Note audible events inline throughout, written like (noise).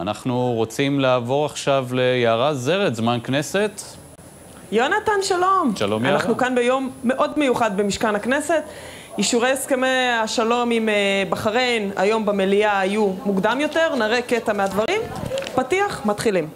אנחנו רוצים לעבור עכשיו ליערה זרד, זמן כנסת. יונתן, שלום. שלום, יערה. אנחנו כאן ביום מאוד מיוחד במשכן הכנסת. אישורי הסכמי השלום עם אה, בחריין היום במליאה היו מוקדם יותר, נראה קטע מהדברים. פתיח, מתחילים.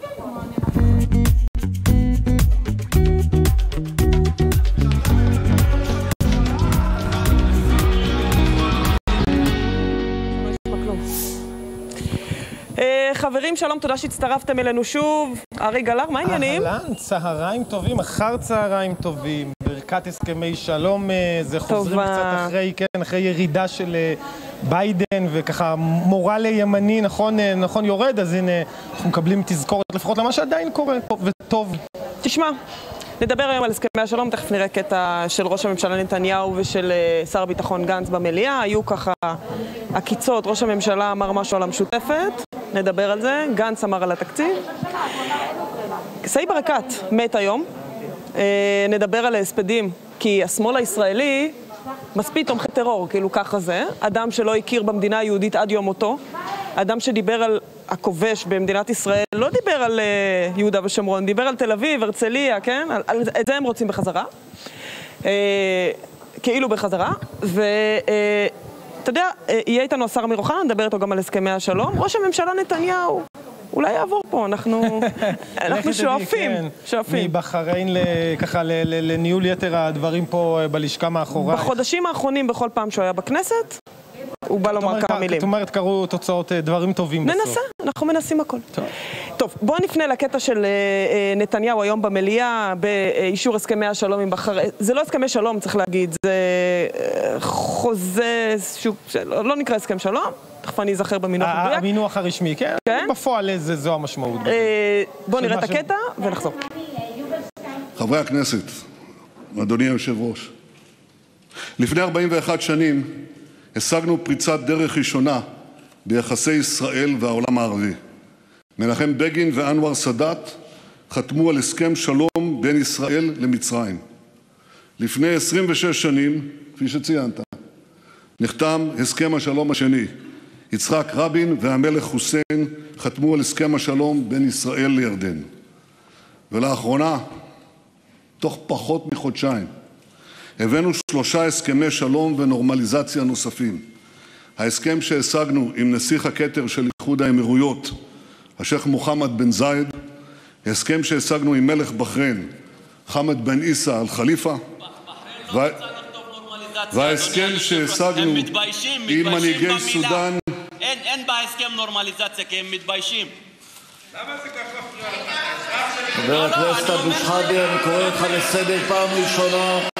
חברים, שלום, תודה שהצטרפתם אלינו שוב. ארי גלר, מה העניינים? אהלן, צהריים טובים, אחר צהריים טובים, ברכת הסכמי שלום, אה, זה חוזרים טובה. קצת אחרי, כן, אחרי ירידה של אה, ביידן, וככה מורל ימני, נכון, אה, נכון יורד, אז הנה, אנחנו מקבלים תזכורת לפחות למה שעדיין קורה פה, וטוב. תשמע, נדבר היום על הסכמי השלום, תכף נראה קטע של ראש הממשלה נתניהו ושל שר הביטחון גנץ במליאה. היו ככה עקיצות, ראש הממשלה אמר משהו על המשותפת, נדבר על זה, גנץ אמר על התקציב. סאיב ברקת מת היום, אה, נדבר על ההספדים, כי השמאל הישראלי מספיק תומכי טרור, כאילו ככה זה. אדם שלא הכיר במדינה היהודית עד יום מותו, אדם שדיבר על הכובש במדינת ישראל, לא דיבר על אה, יהודה ושומרון, דיבר על תל אביב, הרצליה, כן? את זה הם רוצים בחזרה. אה, כאילו בחזרה. ואתה יודע, אה, יהיה איתנו השר אמיר אוחנה, נדבר איתו גם על הסכמי השלום. ראש הממשלה נתניהו, אולי יעבור פה, אנחנו, (laughs) אנחנו שואפים, כן, שואפים. מבחריין ככה לניהול יתר הדברים פה אה, בלשכה מאחוריי. בחודשים האחרונים, בכל פעם שהוא היה בכנסת, הוא בא לומר כמה מילים. זאת אומרת, קרו תוצאות, אה, דברים טובים בסוף. ננסה, אנחנו מנסים הכל. טוב. טוב, בואו נפנה לקטע של אה, אה, נתניהו היום במליאה, באישור הסכמי השלום עם בחריין. זה לא הסכמי שלום, צריך להגיד, זה חוזה, שלא לא נקרא הסכם שלום, תכף אני אזכר במינוח ה- מדויק. המינוח הרשמי, כן, כן? בפועל זה- זו המשמעות. בואו נראה את הקטע ונחזור. חברי הכנסת, אדוני היושב-ראש, לפני 41 שנים השגנו פריצת דרך ראשונה ביחסי ישראל והעולם הערבי. מנחם בגין ואנואר סאדאת חתמו על הסכם שלום בין ישראל למצרים. לפני 26 שנים, כפי שציינת, נחתם הסכם השלום השני. יצחק רבין והמלך חוסיין חתמו על הסכם השלום בין ישראל לירדן. ולאחרונה, תוך פחות מחודשיים הבאנו שלושה הסכמי שלום ונורמליזציה נוספים. ההסכם שהשגנו עם נסיך הכתר של איחוד האמירויות, השייח' מוחמד בן זאיד, הסכם שהשגנו עם מלך בחריין, חמד בן עיסא אל ח'ליפה, לא. וההסכם היושב-ראש, שהשגנו עם מנהיגי. סודאן. אין, אין בהסכם נורמליזציה כי הם מתביישים. חבר הכנסת אבו שחאדה, אני קורא אותך לסדר פעם ראשונה.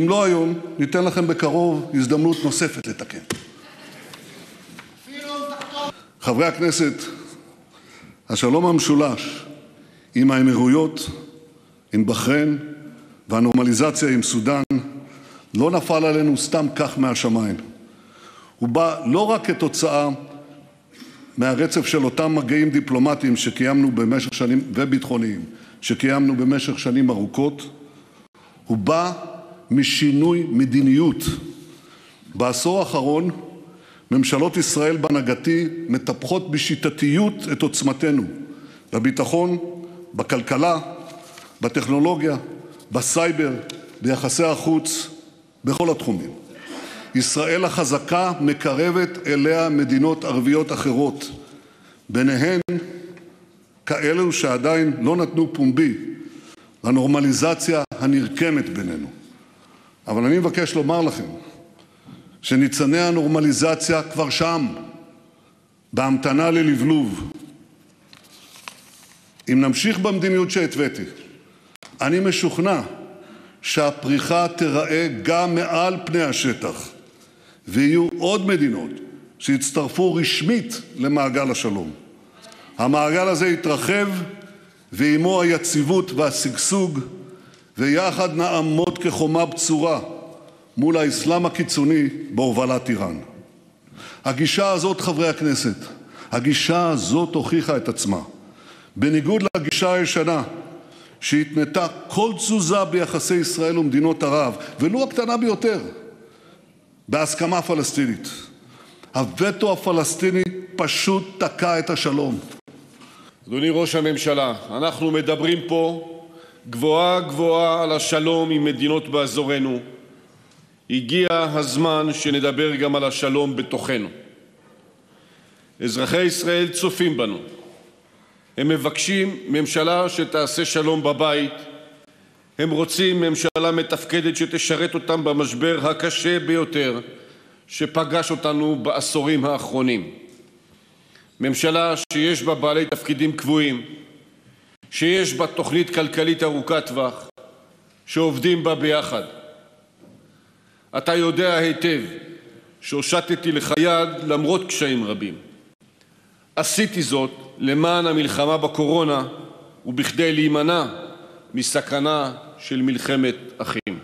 אם לא היום, ניתן לכם בקרוב הזדמנות נוספת לתקן. חברי הכנסת, השלום המשולש עם האמירויות, עם בחריין והנורמליזציה עם סודאן לא נפל עלינו סתם כך מהשמיים. הוא בא לא רק כתוצאה מהרצף של אותם מגעים דיפלומטיים שקיימנו במשך שנים, וביטחוניים, שקיימנו במשך שנים ארוכות, הוא בא משינוי מדיניות. בעשור האחרון ממשלות ישראל בהנהגתי מטפחות בשיטתיות את עוצמתנו בביטחון, בכלכלה, בטכנולוגיה, בסייבר, ביחסי החוץ, בכל התחומים. ישראל החזקה מקרבת אליה מדינות ערביות אחרות, ביניהן כאלו שעדיין לא נתנו פומבי לנורמליזציה הנרקמת בינינו. אבל אני מבקש לומר לכם שניצני הנורמליזציה כבר שם, בהמתנה ללבלוב. אם נמשיך במדיניות שהתוויתי, אני משוכנע שהפריחה תיראה גם מעל פני השטח, ויהיו עוד מדינות שיצטרפו רשמית למעגל השלום. המעגל הזה יתרחב, ועימו היציבות והשגשוג, ויחד נעמוד כחומה בצורה מול האסלאם הקיצוני בהובלת איראן. הגישה הזאת, חברי הכנסת, הגישה הזאת הוכיחה את עצמה. בניגוד לגישה הישנה, שהתנתה כל תזוזה ביחסי ישראל ומדינות ערב, ולו הקטנה ביותר, בהסכמה פלסטינית. הווטו הפלסטיני פשוט תקע את השלום. אדוני ראש הממשלה, אנחנו מדברים פה גבוהה גבוהה על השלום עם מדינות באזורנו. הגיע הזמן שנדבר גם על השלום בתוכנו. אזרחי ישראל צופים בנו. הם מבקשים ממשלה שתעשה שלום בבית. הם רוצים ממשלה מתפקדת שתשרת אותם במשבר הקשה ביותר שפגש אותנו בעשורים האחרונים. ממשלה שיש בה בעלי תפקידים קבועים, שיש בה תוכנית כלכלית ארוכת טווח, שעובדים בה ביחד. אתה יודע היטב שהושטתי לך יד למרות קשיים רבים. עשיתי זאת למען המלחמה בקורונה ובכדי להימנע מסכנה של מלחמת אחים.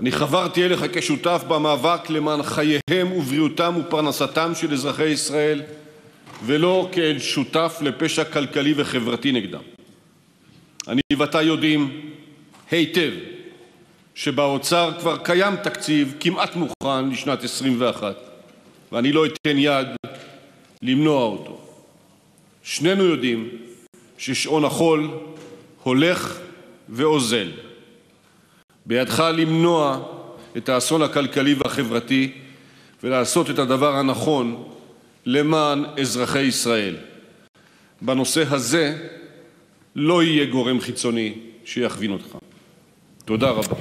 אני חברתי אליך כשותף במאבק למען חייהם ובריאותם ופרנסתם של אזרחי ישראל ולא כאל שותף לפשע כלכלי וחברתי נגדם. אני ואתה יודעים היטב שבאוצר כבר קיים תקציב כמעט מוכן לשנת 21 ואני לא אתן יד למנוע אותו. שנינו יודעים ששעון החול הולך ואוזל. בידך למנוע את האסון הכלכלי והחברתי ולעשות את הדבר הנכון למען אזרחי ישראל. בנושא הזה לא יהיה גורם חיצוני שיכווין אותך. תודה רבה.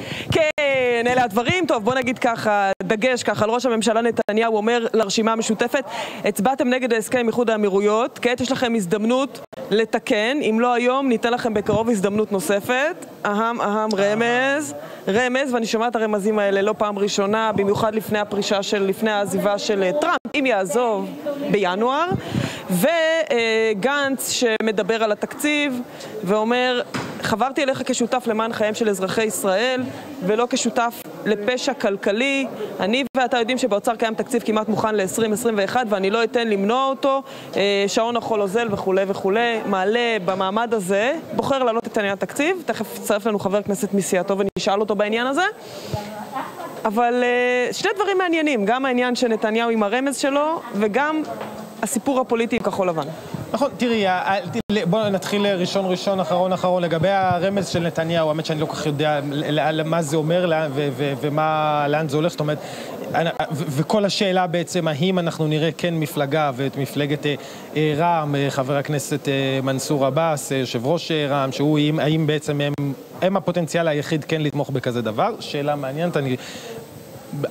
אלה הדברים. טוב, בוא נגיד ככה, דגש ככה על ראש הממשלה נתניהו אומר לרשימה המשותפת, הצבעתם נגד ההסכם עם איחוד האמירויות, כעת יש לכם הזדמנות לתקן, אם לא היום, ניתן לכם בקרוב הזדמנות נוספת. אהם, אהם, רמז, רמז, ואני שומעת הרמזים האלה לא פעם ראשונה, במיוחד לפני הפרישה של, לפני העזיבה של אה, טראמפ, אם יעזוב בינואר. וגנץ שמדבר על התקציב ואומר, חברתי אליך כשותף למען חייהם של אזרחי ישראל ולא כשותף לפשע כלכלי. אני ואתה יודעים שבאוצר קיים תקציב כמעט מוכן ל-2021 ואני לא אתן למנוע אותו. אה, שעון החול אוזל וכולי וכולי. מעלה במעמד הזה, בוחר להעלות את עניין התקציב. תכף יצטרף לנו חבר כנסת מסיעתו ונשאל אותו בעניין הזה. אבל אה, שני דברים מעניינים, גם העניין של נתניהו עם הרמז שלו וגם הסיפור הפוליטי עם כחול לבן. נכון, תראי, בואו נתחיל ראשון ראשון, אחרון אחרון. לגבי הרמז של נתניהו, האמת שאני לא כל כך יודע מה זה אומר ולאן זה הולך, זאת אומרת, וכל השאלה בעצם, האם אנחנו נראה כן מפלגה ואת מפלגת אה, אה, רע"מ, אה, חבר הכנסת מנסור עבאס, יושב ראש רע"מ, שהוא, האם בעצם הם, הם הפוטנציאל היחיד כן לתמוך בכזה דבר? שאלה מעניינת, אני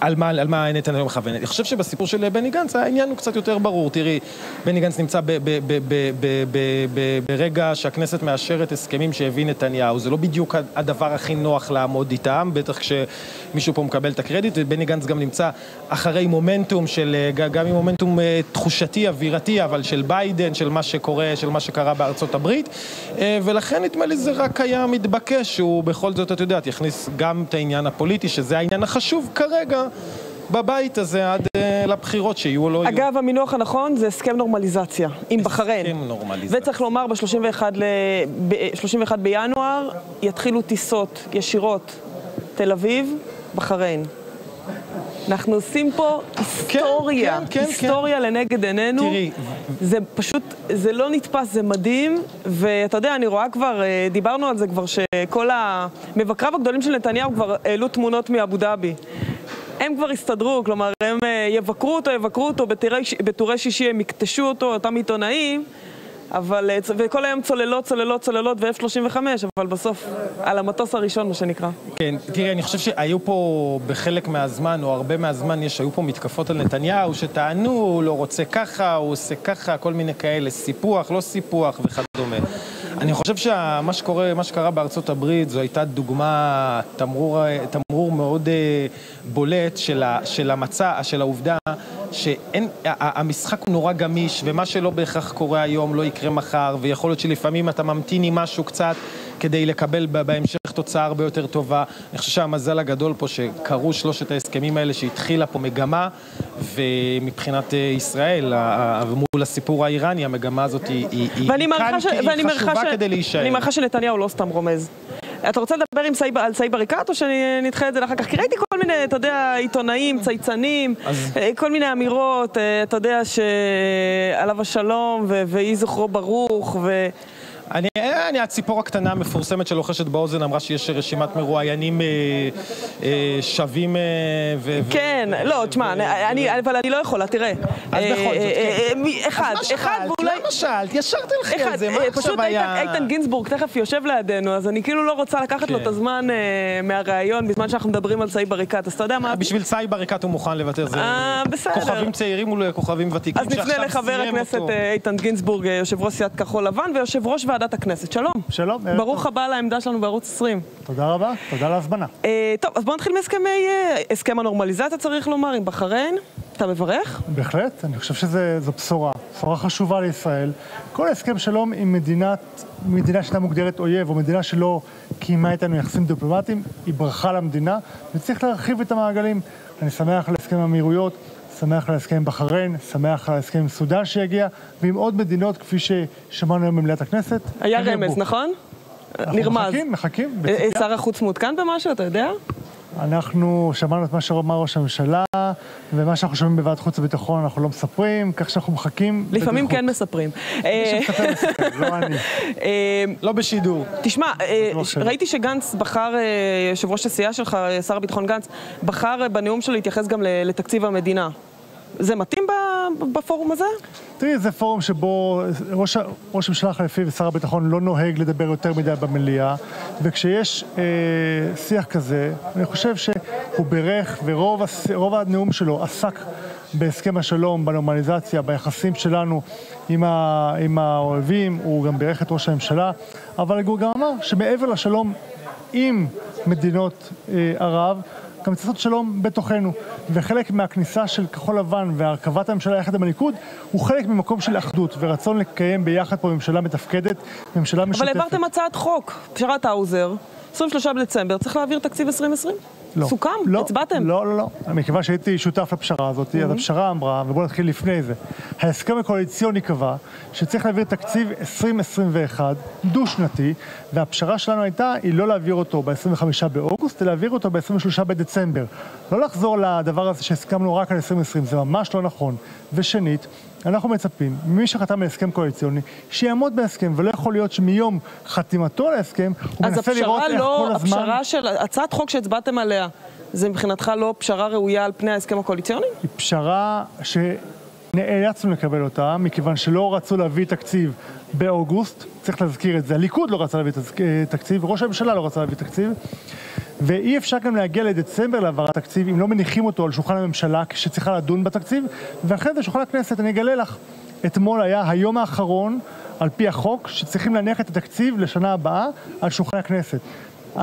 על מה, על מה נתניהו מכוון. אני חושב שבסיפור של בני גנץ העניין הוא קצת יותר ברור. תראי, בני גנץ נמצא ברגע שהכנסת מאשרת הסכמים שהביא נתניהו. זה לא בדיוק הדבר הכי נוח לעמוד איתם, בטח כשמישהו פה מקבל את הקרדיט, ובני גנץ גם נמצא אחרי מומנטום של, גם עם מומנטום אה, תחושתי, אווירתי, אבל של ביידן, של מה שקורה, של מה שקרה בארצות הברית, אה, ולכן נדמה לי זה רק היה מתבקש שהוא בכל זאת, את יודעת, יכניס גם את העניין הפוליטי, שזה העניין החשוב כרגע. כרגע בבית הזה עד uh, לבחירות שיהיו או לא יהיו. אגב, המינוח הנכון זה הסכם נורמליזציה עם בחריין. הסכם נורמליזציה. וצריך לומר, ב-31 ל... ב- בינואר יתחילו טיסות ישירות תל אביב, בחריין. אנחנו עושים פה היסטוריה, כן, כן, כן, היסטוריה כן. לנגד עינינו. תראי. זה פשוט, זה לא נתפס, זה מדהים, ואתה יודע, אני רואה כבר, אה, דיברנו על זה כבר, שכל המבקריו הגדולים של נתניהו כבר העלו תמונות מאבו דאבי. הם כבר הסתדרו, כלומר, הם אה, יבקרו אותו, יבקרו אותו, בטורי שישי הם יקטשו אותו, אותם עיתונאים, אבל, אה, וכל היום צוללות, צוללות, צוללות ו-F-35, אבל בסוף, על המטוס הראשון, מה שנקרא. כן, תראי, אני חושב שהיו פה בחלק מהזמן, או הרבה מהזמן, יש, היו פה מתקפות על נתניהו, שטענו, הוא לא רוצה ככה, הוא עושה ככה, כל מיני כאלה, סיפוח, לא סיפוח וכדומה. אני חושב שמה שקורה, מה שקרה בארצות הברית, זו הייתה דוגמה, תמרור, תמרור מאוד אה, בולט של, ה, של המצע, של העובדה שאין, ה- המשחק הוא נורא גמיש, ומה שלא בהכרח קורה היום לא יקרה מחר, ויכול להיות שלפעמים אתה ממתין עם משהו קצת כדי לקבל בהמשך תוצאה הרבה יותר טובה. אני חושב שהמזל הגדול פה שקרו שלושת ההסכמים האלה, שהתחילה פה מגמה, ומבחינת אה, ישראל, מול הסיפור האיראני, המגמה הזאת היא, היא, היא כאן ש- היא חשובה ש- כדי להישאר. אני מעריכה שנתניהו לא סתם רומז. אתה רוצה לדבר עם סאיב, על סאיב עריקאת או שנדחה את זה לאחר כך? כי ראיתי כל מיני, אתה יודע, עיתונאים, צייצנים, אה, כל מיני אמירות, אה, אתה יודע, שעליו השלום ויהי זכרו ברוך, ו... אני, אני, הציפור הקטנה המפורסמת שלוחשת באוזן אמרה שיש רשימת מרואיינים אה, אה, שווים אה, ו... ו- כן, לא, תשמע, אני- אני- אבל אני לא יכולה, תראה. אז אה, בכל זאת, אה, כן. אה, אחד, אחד, שאלת? ואולי... למה שאלת? ישר תלכי על זה, מה אה, עכשיו פשוט היה... איתן, איתן גינזבורג תכף יושב לידינו, אז אני כאילו לא רוצה לקחת לו כן. את הזמן אה, מהראיון בזמן שאנחנו מדברים על סאיב עריקאת, אז אתה יודע מה? בשביל סאיב עריקאת הוא מוכן לוותר, זה... אה, בסדר. כוכבים צעירים מול כוכבים ותיקים אז נפנה שעכשיו לחבר סיים הכנסת אותו. אה, איתן גינזבורג, אה, יושב ראש סיעת כחול לבן ויושב ראש ועדת הכנסת. שלום. שלום, ערב ברוך הבא לעמדה שלנו בערוץ 20. תודה רבה, תודה על ההזמנה. אה, טוב, אז בואו נתחיל מהסכמי, אה, הסכם הנורמליזציה צריך לומר, עם בחריין. אתה מברך? בהחלט, אני חושב שזו בשורה, בשורה חשובה לישראל. כל הסכם שלום עם מדינת, מדינה שאינה מוגדרת אויב, או מדינה שלא קיימה איתנו יחסים דיפלומטיים, היא ברכה למדינה, וצריך להרחיב את המעגלים. אני שמח על הסכם האמירויות, שמח על הסכם עם בחריין, שמח על ההסכם עם סודאן שיגיע, ועם עוד מדינות, כפי ששמענו היום במליאת הכנסת. היה. רמז, נכון? אנחנו נרמז. מחכים, מחכים. אה, אה, בציפייה. שר החוץ מעודכן במשהו, אתה יודע? אנחנו שמענו את מה שאמר ראש הממשלה, ומה שאנחנו שומעים בוועדת חוץ וביטחון אנחנו לא מספרים, כך שאנחנו מחכים. לפעמים. כן מספרים. מי אה, שמספר מספר, לא (laughs) אני. אה, לא בשידור. תשמע, אה. ראיתי שגנץ בחר, אה, יושב ראש הסיעה שלך, אה, שר הביטחון גנץ, בחר אה, בנאום שלו להתייחס גם לתקציב המדינה. זה מתאים בפורום הזה? תראי, זה פורום שבו ראש, הממשלה החליפי ושר הביטחון לא נוהג לדבר יותר מדי במליאה, וכשיש אה, שיח כזה, אני חושב שהוא בירך, ורוב הס, הנאום שלו עסק בהסכם השלום, בנורמליזציה, ביחסים שלנו עם, ה, עם האויבים, הוא גם בירך את ראש הממשלה, אבל הוא גם אמר שמעבר לשלום עם מדינות אה, ערב, גם צריך לעשות שלום בתוכנו. וחלק מהכניסה של כחול לבן והרכבת הממשלה יחד עם הליכוד, הוא חלק ממקום של אחדות ורצון לקיים ביחד פה ממשלה מתפקדת, ממשלה משותפת. אבל העברתם הצעת חוק, פשרת האוזר, 23 בדצמבר, צריך להעביר תקציב 2020? לא. סוכם? לא, הצבעתם? לא, לא, לא. מכיוון שהייתי שותף לפשרה הזאת, אז הפשרה אמרה, ובואו נתחיל לפני זה, ההסכם הקואליציוני קבע שצריך להעביר תקציב 2021, דו-שנתי, והפשרה שלנו הייתה, היא לא להעביר אותו ב-25 באוגוסט, אלא להעביר אותו ב-23 בדצמבר. לא לחזור לדבר הזה שהסכמנו רק על 2020, זה ממש לא נכון. ושנית, אנחנו מצפים ממי שחתם על הסכם קואליציוני, שיעמוד בהסכם, ולא יכול להיות שמיום חתימתו על ההסכם, הוא אז מנסה לראות איך לא, כל הזמן... הפשרה של, הצעת חוק שהצבעתם עליה, זה מבחינתך לא פשרה ראויה על פני ההסכם הקואליציוני? היא פשרה שנאלצנו לקבל אותה, מכיוון שלא רצו להביא תקציב באוגוסט, צריך להזכיר את זה, הליכוד לא רצה להביא אה, תקציב, ראש הממשלה לא רצה להביא תקציב, ואי אפשר גם להגיע לדצמבר להעברת תקציב אם לא מניחים אותו על שולחן הממשלה שצריכה לדון בתקציב, ואחרי זה שולחן הכנסת, אני אגלה לך, אתמול היה היום האחרון, על פי החוק, שצריכים להניח את התקציב לשנה הבאה על שולחן הכנסת.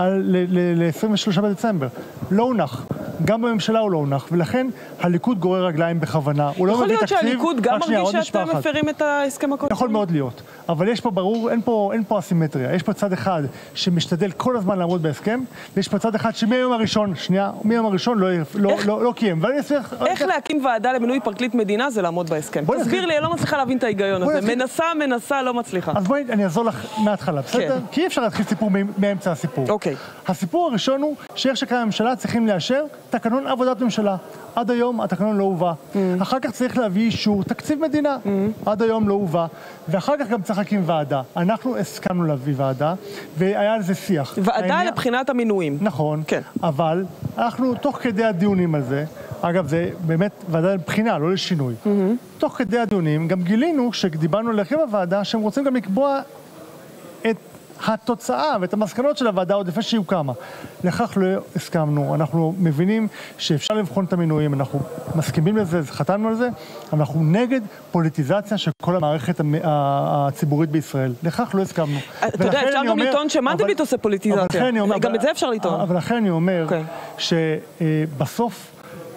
ל-23 בדצמבר. לא הונח. גם בממשלה הוא לא הונח, ולכן הליכוד גורר רגליים בכוונה. הוא לא יכול מביא להיות תקציב... שהליכוד גם רק שנייה, מרגיש שאתם. מפרים את ההסכם הקואליציוני? יכול מאוד להיות, אבל יש פה ברור, אין פה, אין פה אסימטריה. יש פה צד אחד שמשתדל כל הזמן לעמוד בהסכם, ויש פה צד אחד שמהיום הראשון, שנייה, מהיום הראשון לא, לא, איך- לא, לא קיים. ואני אסביר לך... איך להקים ועדה למינוי פרקליט מדינה זה לעמוד בהסכם? תסביר נתחיל- לי, אני לא מצליחה להבין את ההיגיון הזה. נתחיל- מנסה, מנסה, לא מצליחה. אז בואי, אני אעזור לך מההתחלה, בסדר? כן. כי אי אפשר להתחיל סיפור מאמצע הסיפור. אוקיי. הסיפור הראשון הוא שאיך שקרה הממשלה צריכים לאשר תקנון עבודת ממשלה. עד היום התקנון לא הובא. Mm. אחר כך צריך להביא אישור תקציב מדינה. עד היום לא הובא. ואחר כך גם צריך להקים ועדה. אנחנו הסכמנו להביא ועדה, והיה על זה שיח. ועדה העניין- לבחינת המינויים. נכון, כן. אבל אנחנו תוך כדי הדיונים על זה, אגב זה באמת ועדה לבחינה, לא לשינוי, תוך כדי הדיונים גם גילינו, כשדיברנו על הרכב הוועדה, שהם רוצים גם לקבוע התוצאה ואת המסקנות של הוועדה עוד לפני שהיא הוקמה. לכך לא הסכמנו, אנחנו מבינים שאפשר לבחון את המינויים, אנחנו מסכימים לזה, חתמנו על זה, אבל אנחנו נגד פוליטיזציה של כל המערכת הציבורית בישראל. לכך לא הסכמנו. אתה יודע, אפשר גם אומר- לטעון שמנדלבליט עושה פוליטיזציה. אומר- גם את זה אפשר לטעון. אבל לכן אני אומר אוקיי. שבסוף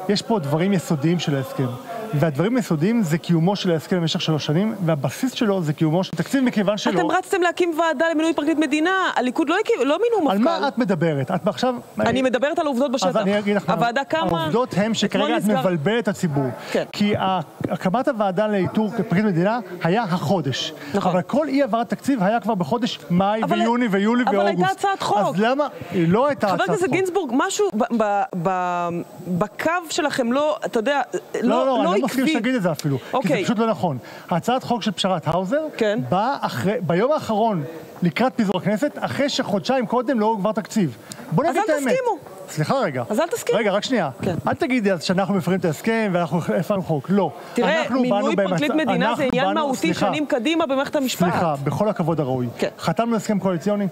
יש פה דברים יסודיים של ההסכם. והדברים היסודיים זה קיומו של ההסכם במשך שלוש שנים, והבסיס שלו זה קיומו של תקציב מכיוון שלא... אתם רצתם להקים ועדה למינוי פרקליט מדינה, הליכוד לא, לא מינו על מפכ"ל. מה את מדברת? את עכשיו... אני מדברת על העובדות בשטח. אז אני אגיד לך, מה- הוועדה קמה... העובדות הן שכרגע את מבלבלת את הציבור. כן. כי הקמת הוועדה לאיתור פרקליט מדינה היה החודש. נכון. אבל כל אי העברת תקציב היה כבר בחודש מאי אבל- ויוני ויולי אבל ואוגוסט. הייתה הצעת חוק. אז למה? לא הייתה חבר הצעת חוק. הכנסת גינזבורג, משהו ב- ב- ב- בקו שלכם לא, אתה יודע, לא, לא, מסכים. שתגיד את זה אפילו, כי זה אוקיי. פשוט לא נכון. הצעת חוק של פשרת האוזר, כן. באה אחרי, ביום האחרון לקראת פיזור הכנסת, אחרי שחודשיים קודם לא הועבר תקציב. בוא אז נגיד אל את האמת. תסכימו. סליחה רגע. אז אל תסכימו. רגע, רק שנייה. כן. אל תגידי אז שאנחנו מפרים את ההסכם ואנחנו הפרנו חוק. לא. תראה, מינוי במצ- פרקליט מדינה זה עניין באנו- מהותי סליחה, שנים קדימה במערכת המשפט. סליחה, בכל הכבוד הראוי. כן. חתמנו הסכם קואליציוני,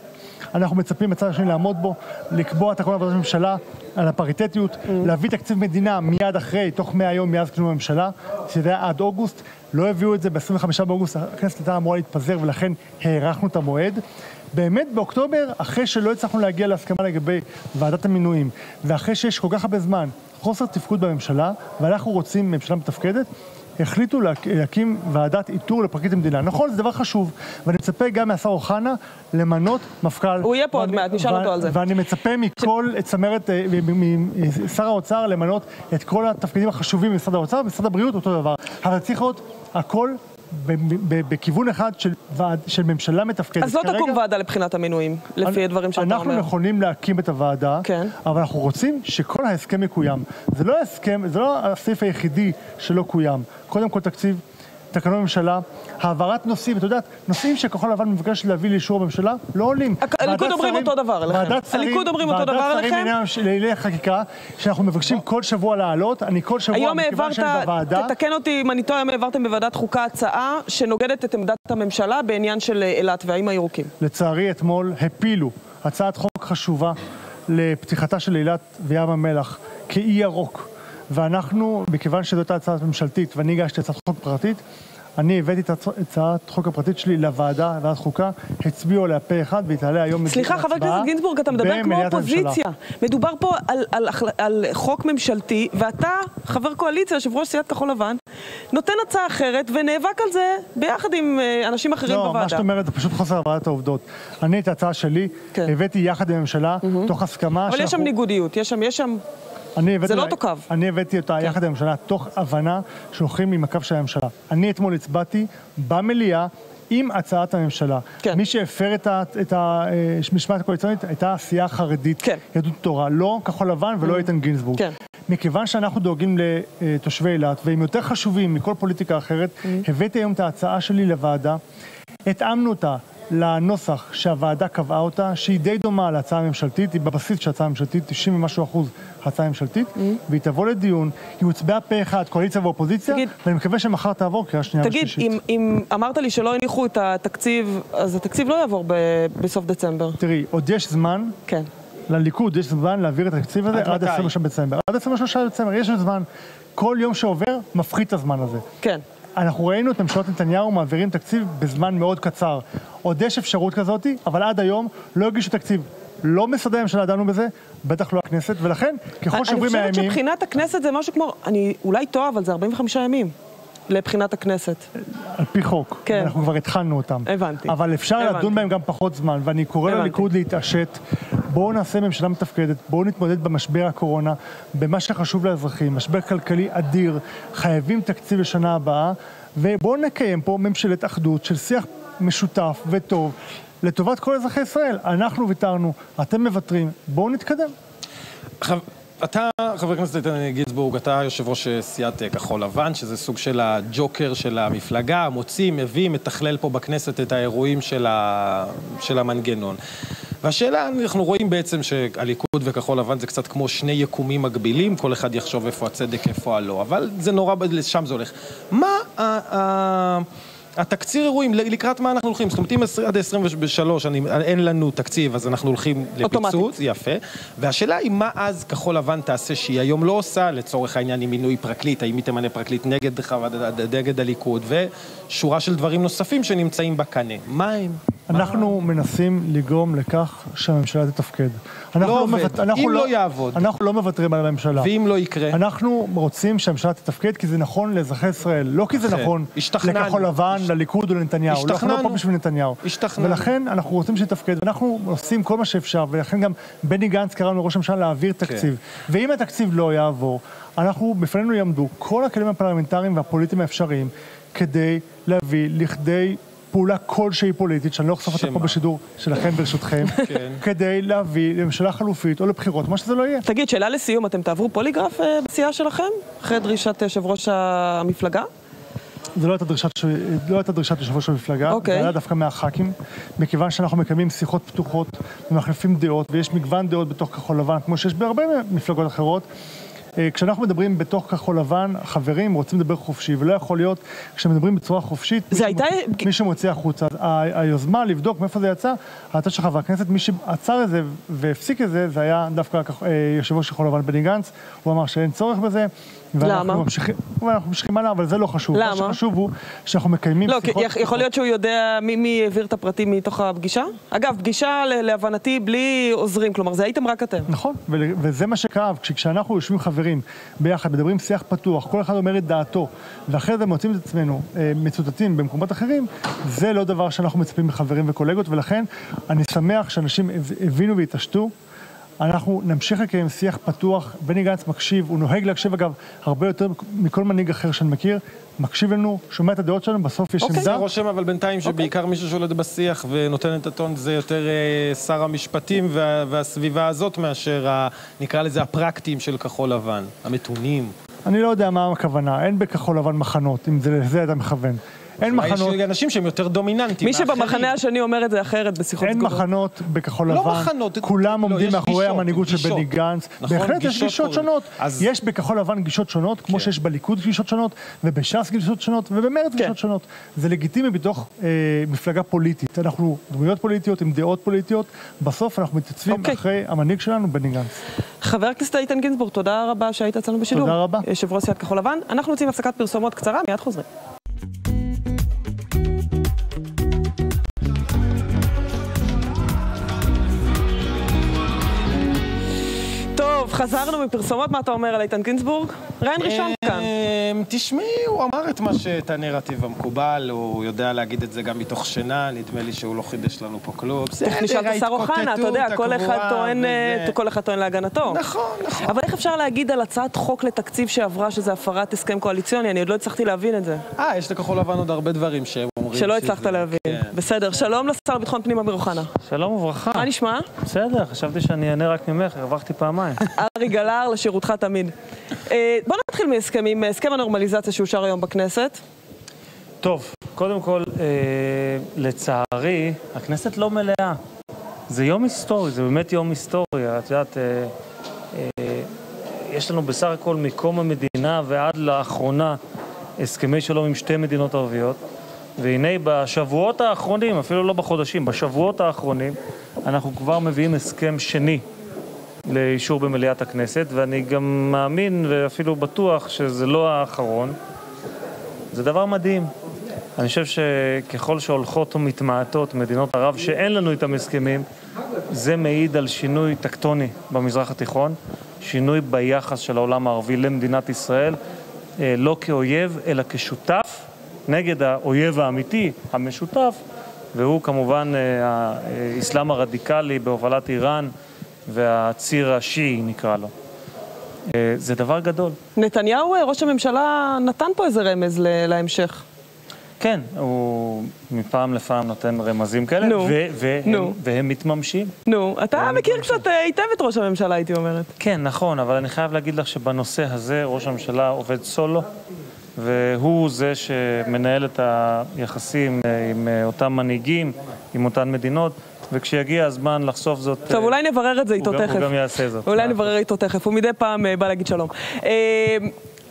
אנחנו מצפים בצד השני לעמוד בו, לקבוע תקנון עבודת ממשלה על הפריטטיות, Mm. להביא תקציב מדינה מיד אחרי, תוך 100 יום מאז כינון הממשלה, שזה היה עד אוגוסט, לא הביאו את זה ב-25 באוגוסט, הכנסת הייתה אמורה להתפזר ולכן הארכנו את המועד. באמת באוקטובר, אחרי שלא הצלחנו להגיע להסכמה לגבי ועדת המינויים, ואחרי שיש כל כך הרבה זמן חוסר תפקוד בממשלה, ואנחנו רוצים ממשלה מתפקדת, החליטו להק- להקים ועדת איתור לפרקליט המדינה. נכון, זה דבר חשוב, ואני מצפה גם מהשר אוחנה למנות מפכ"ל. הוא יהיה פה עוד מעט, נשאל אותו על זה. ואני מצפה מכל צמרת, אה, משר האוצר למנות את כל התפקידים החשובים במשרד האוצר, במשרד הבריאות אותו דבר. אבל צריך להיות הכל בכיוון אחד של ועד- של ממשלה מתפקדת. אז לא כרגע- תקום ועדה לבחינת המינויים, לפי הדברים שאתה אומר. אנחנו נכונים להקים את הוועדה, כן. אבל אנחנו רוצים שכל ההסכם יקוים. זה לא ההסכם, זה לא הסעיף היחידי שלא קוים. קודם כל תקציב, תקנון ממשלה, העברת נושאים, את יודעת, נושאים שכחול לבן מבקש להביא לאישור הממשלה, לא עולים. הליכוד אומרים אותו דבר עליכם. ועדת שרים- ועדת? שרים לענייני חקיקה, שאנחנו מבקשים כל שבוע להעלות, אני כל שבוע, מכיוון שאני בוועדה, תתקן אותי אם אני טועה, היום העברתם בוועדת חוקה הצעה שנוגדת את עמדת הממשלה בעניין של אה, אילת והאיים הירוקים. לצערי אתמול הפילו הצעת חוק חשובה לפתיחתה של אילת וים המלח כאי ירוק. ואנחנו, מכיוון שזאת הצעה ממשלתית ואני הגשתי הצעת חוק פרטית, אני הבאתי את הצ- הצעת החוק הפרטית שלי לוועדה, ועדת חוקה, הצביעו עליה פה אחד והיא תעלה היום סליחה, חבר הכנסת גינזבורג, אתה מדבר כמו. אופוזיציה. מדובר פה על, על, על, חוק ממשלתי, ואתה, חבר קואליציה, יושב ראש סיעת כחול לבן, נותן הצעה אחרת ונאבק על זה ביחד עם אה, אנשים אחרים לא, בוועדה. מה שאת אומרת זה פשוט חוסר הבנת העובדות. אני את ההצעה שלי כן. הבאתי יחד עם הממשלה, תוך הסכמה אבל יש שם ניגודיות, יש שם, יש שם... זה לא אותו קו. אני הבאתי אותה יחד עם הממשלה, תוך הבנה שהולכים עם הקו של הממשלה. אני אתמול הצבעתי במליאה. עם הצעת הממשלה. כן. מי שהפר את ה- את המשמעת הקואליציונית הייתה הסיעה החרדית, כן. יהדות התורה, לא כחול לבן ולא איתן גינזבורג. כן. מכיוון שאנחנו דואגים לתושבי אילת, והם יותר חשובים מכל פוליטיקה אחרת, הבאתי היום את ההצעה שלי לוועדה, התאמנו אותה לנוסח שהוועדה קבעה אותה, שהיא די דומה להצעה הממשלתית, היא בבסיס של ההצעה הממשלתית, 90 ומשהו אחוז ההצעה הממשלתית, והיא תבוא לדיון, היא הוצבעה פה אחד, קואליציה ואופוזיציה, תגיד- ואני מקווה שמחר תעבור קריאה שנייה תגיד, ושלישית. אם, אם אמרת לי שלא הניחו את התקציב, אז התקציב לא יעבור ב, בסוף דצמבר. תראי, עוד יש זמן, כן. לליכוד יש זמן להעביר את התקציב הזה עד עד מתי? 23 דצמבר. עד 23 דצמבר, יש לנו זמן. כל יום שעובר מפחית את הזמן הזה. כן. אנחנו ראינו את ממשלות נתניהו מעבירים תקציב בזמן מאוד קצר. עוד יש אפשרות כזאת, אבל עד היום לא הגישו תקציב. לא משרדי הממשלה דנו בזה, בטח לא הכנסת, ולכן ככל שעוברים אני חושבת הימים... שבחינת הכנסת זה משהו כמו, אני אולי טועה, אבל זה 45 ימים לבחינת הכנסת. על פי חוק, כן. אנחנו כבר התחלנו אותם. הבנתי. אבל אפשר הבנתי. לדון בהם גם פחות זמן, ואני קורא הבנתי. לליכוד להתעשת. בואו נעשה ממשלה מתפקדת, בואו נתמודד במשבר הקורונה, במה שחשוב לאזרחים, משבר כלכלי אדיר, חייבים תקציב לשנה הבאה, ובואו נקיים פה ממשלת אחדות של שיח משותף וטוב. לטובת כל אזרחי ישראל, אנחנו ויתרנו, אתם מוותרים, בואו נתקדם. אתה, חבר הכנסת איתן גינזבורג, אתה יושב ראש אה, סיעת אה, כחול לבן, שזה סוג של הג'וקר של המפלגה, מוציא, מביא, מתכלל פה בכנסת את האירועים של, ה... של המנגנון. והשאלה, אנחנו רואים בעצם שהליכוד וכחול לבן זה קצת כמו שני יקומים מקבילים, כל אחד יחשוב איפה הצדק, איפה הלא, אבל זה נורא, לשם זה הולך. מה ה... התקציר אירועים, לקראת מה אנחנו הולכים? זאת אומרת, אם עד 23 אני, אין לנו תקציב, אז אנחנו הולכים. לפיצוץ, יפה. והשאלה היא מה אז כחול לבן תעשה שהיא היום לא עושה, לצורך העניין עם מינוי פרקליט, האם היא תמנה פרקליט נגד, נגד הליכוד, ושורה של דברים נוספים שנמצאים בקנה. מה הם? אנחנו מנסים לגרום לכך שהממשלה תתפקד. אנחנו לא עובד. מוות- אנחנו אם לא יעבוד. אנחנו לא מוותרים על הממשלה. ואם לא יקרה? אנחנו רוצים שהממשלה תתפקד כי זה נכון לאזרחי ישראל, לא כי זה אכן. נכון השתכנענו. לכחול לבן, לליכוד או לנתניהו. אנחנו לא השתכנענו. פה בשביל נתניהו. השתכנענו. ולכן אנחנו רוצים שיתפקד, ואנחנו עושים כל מה שאפשר, ולכן גם בני גנץ קרא לנו לראש הממשלה להעביר כן. תקציב. ואם התקציב לא יעבור, אנחנו, בפנינו יעמדו כל הכלים הפרלמנטריים והפוליטיים האפשריים כדי להביא לכדי... פעולה כלשהי פוליטית, שאני לא אחשוף אותה פה? בשידור שלכם ברשותכם, (laughs) כן. כדי להביא לממשלה חלופית או לבחירות, מה שזה לא יהיה. תגיד, שאלה לסיום, אתם תעברו פוליגרף אה, בסיעה שלכם? אחרי דרישת יושב ראש המפלגה? זו לא הייתה דרישת, לא הייתה דרישת יושב ראש המפלגה, אוקיי. זה היה דווקא מהח"כים, מכיוון שאנחנו מקיימים שיחות פתוחות ומחליפים דעות, ויש מגוון דעות בתוך כחול לבן, כמו שיש בהרבה מפלגות אחרות. אה, כשאנחנו מדברים בתוך כחול לבן, חברים רוצים לדבר חופשי, ולא יכול להיות, כשמדברים בצורה חופשית, זה מישהו הייתה- מוציא- מישהו מוציא החוצה. ה- היוזמה לבדוק מאיפה זה יצא, הייתה של חברי הכנסת, מי שעצר את זה והפסיק את זה, זה היה דווקא אה, יושב ראש כחול לבן בני גנץ, הוא אמר שאין צורך בזה. למה? ואנחנו ממשיכים הלאה, אבל זה לא חשוב. למה? מה שחשוב הוא שאנחנו מקיימים לא, שיחות... יכ- יכול להיות שהוא יודע מי מי העביר את הפרטים מתוך הפגישה? אגב, פגישה להבנתי בלי עוזרים, כלומר, זה הייתם רק אתם. נכון, וזה מה שכאב, כש- כשאנחנו יושבים חברים ביחד, מדברים שיח פתוח, כל אחד אומר את דעתו, ואחרי זה מוצאים את עצמנו אה, מצוטטים במקומות אחרים, זה לא דבר שאנחנו מצפים מחברים וקולגות, ולכן אני שמח שאנשים הב- הבינו והתעשתו. אנחנו נמשיך לקיים שיח פתוח, בני גנץ מקשיב, הוא נוהג להקשיב אגב הרבה יותר מכל מנהיג אחר שאני מכיר, מקשיב לנו, שומע את הדעות שלנו, בסוף יש אוקיי. זה עמדה. רושם אבל בינתיים שבעיקר מי ששולט בשיח ונותן את הטון זה יותר אה, שר המשפטים וה- והסביבה הזאת מאשר, ה- נקרא לזה הפרקטיים של כחול לבן, המתונים. אני לא יודע מה הכוונה, אין בכחול לבן מחנות, אם זה לזה אתה מכוון. אין מחנות, יש אנשים שהם יותר דומיננטיים מי. שבמחנה השני אומר את זה אחרת בשיחות אין סגורות. מחנות בכחול לא לבן, מחנות, כולם לא, עומדים מאחורי המנהיגות של. בני גנץ. נכון, בהחלט יש גישות. שונות. יש בכחול לבן גישות שונות, כמו שיש בליכוד גישות שונות, ובש"ס גישות שונות, ובמרצ כן. גישות שונות. זה לגיטימי בתוך אה, מפלגה פוליטית. אנחנו דמויות פוליטיות עם דעות פוליטיות, בסוף אנחנו מתייצבים אוקיי. אחרי המנהיג שלנו, בני גנץ. חבר הכנסת איתן גינזבורג, תודה רבה שהיית אצלנו בשידור. תודה רבה. יושב ראש סיעת כחול לבן. אנחנו יוצאים הפסקת פרסומות קצרה, מיד חוזרים. טוב, חזרנו מפרסומות, מה אתה אומר על איתן גינזבורג? ראיין ראשון כאן. אמ, תשמעי, הוא אמר את מה ש... את הנרטיב המקובל, הוא יודע להגיד את זה גם מתוך שינה, נדמה לי שהוא לא חידש לנו פה כלום. תכף נשאל את השר אוחנה, אתה יודע, כל אחד טוען, אה, כל אחד טוען להגנתו. נכון, נכון. אבל איך אפשר להגיד על הצעת חוק לתקציב שעברה שזה הפרת הסכם קואליציוני? אני עוד לא הצלחתי להבין את זה. אה, יש לכחול לבן עוד הרבה דברים שהם אומרים שלא הצלחת להבין. כן. בסדר, שלום לשר לביטחון פנים אמיר אוחנה. שלום וברכה. מה נשמע? בסדר, חשבתי שאני אענה רק ממך, הרווחתי פעמיים. (laughs) ארי גלר, לשירותך תמיד. אה, בוא נתחיל מהסכמים, הסכם הנורמליזציה שאושר היום בכנסת. טוב, קודם כל, אה, לצערי, הכנסת לא מלאה. זה יום היסטורי, זה באמת יום היסטורי. את יודעת, אה, אה, יש לנו בסך הכל מקום המדינה ועד לאחרונה הסכמי שלום עם שתי מדינות ערביות. והנה בשבועות האחרונים, אפילו לא בחודשים, בשבועות האחרונים, אנחנו כבר מביאים הסכם שני לאישור במליאת הכנסת, ואני גם מאמין ואפילו בטוח שזה לא האחרון. זה דבר מדהים. אני חושב שככל שהולכות ומתמעטות מדינות ערב שאין לנו איתן הסכמים, זה מעיד על שינוי טקטוני במזרח התיכון, שינוי ביחס של העולם הערבי למדינת ישראל, אה, לא כאויב, אלא כשותף נגד האויב האמיתי, המשותף, והוא כמובן אה, האסלאם הרדיקלי בהובלת איראן והציר השיעי נקרא לו. אה, זה דבר גדול. נתניהו, אה, ראש הממשלה, נתן פה איזה רמז להמשך. כן, הוא מפעם לפעם נותן רמזים כאלה, נו, ו- והם, נו. והם מתממשים. נו, אתה מכיר ממשיך. קצת אה, היטב את ראש הממשלה, הייתי אומרת. כן, נכון, אבל אני חייב להגיד לך שבנושא הזה ראש הממשלה עובד סולו, והוא זה שמנהל את היחסים עם אותם מנהיגים, עם אותן מדינות, וכשיגיע הזמן לחשוף זאת, טוב, אה, אולי נברר את זה איתו תכף. הוא גם יעשה זאת. אולי מאה נברר איתו תכף, הוא מדי פעם אה, בא להגיד שלום. אה,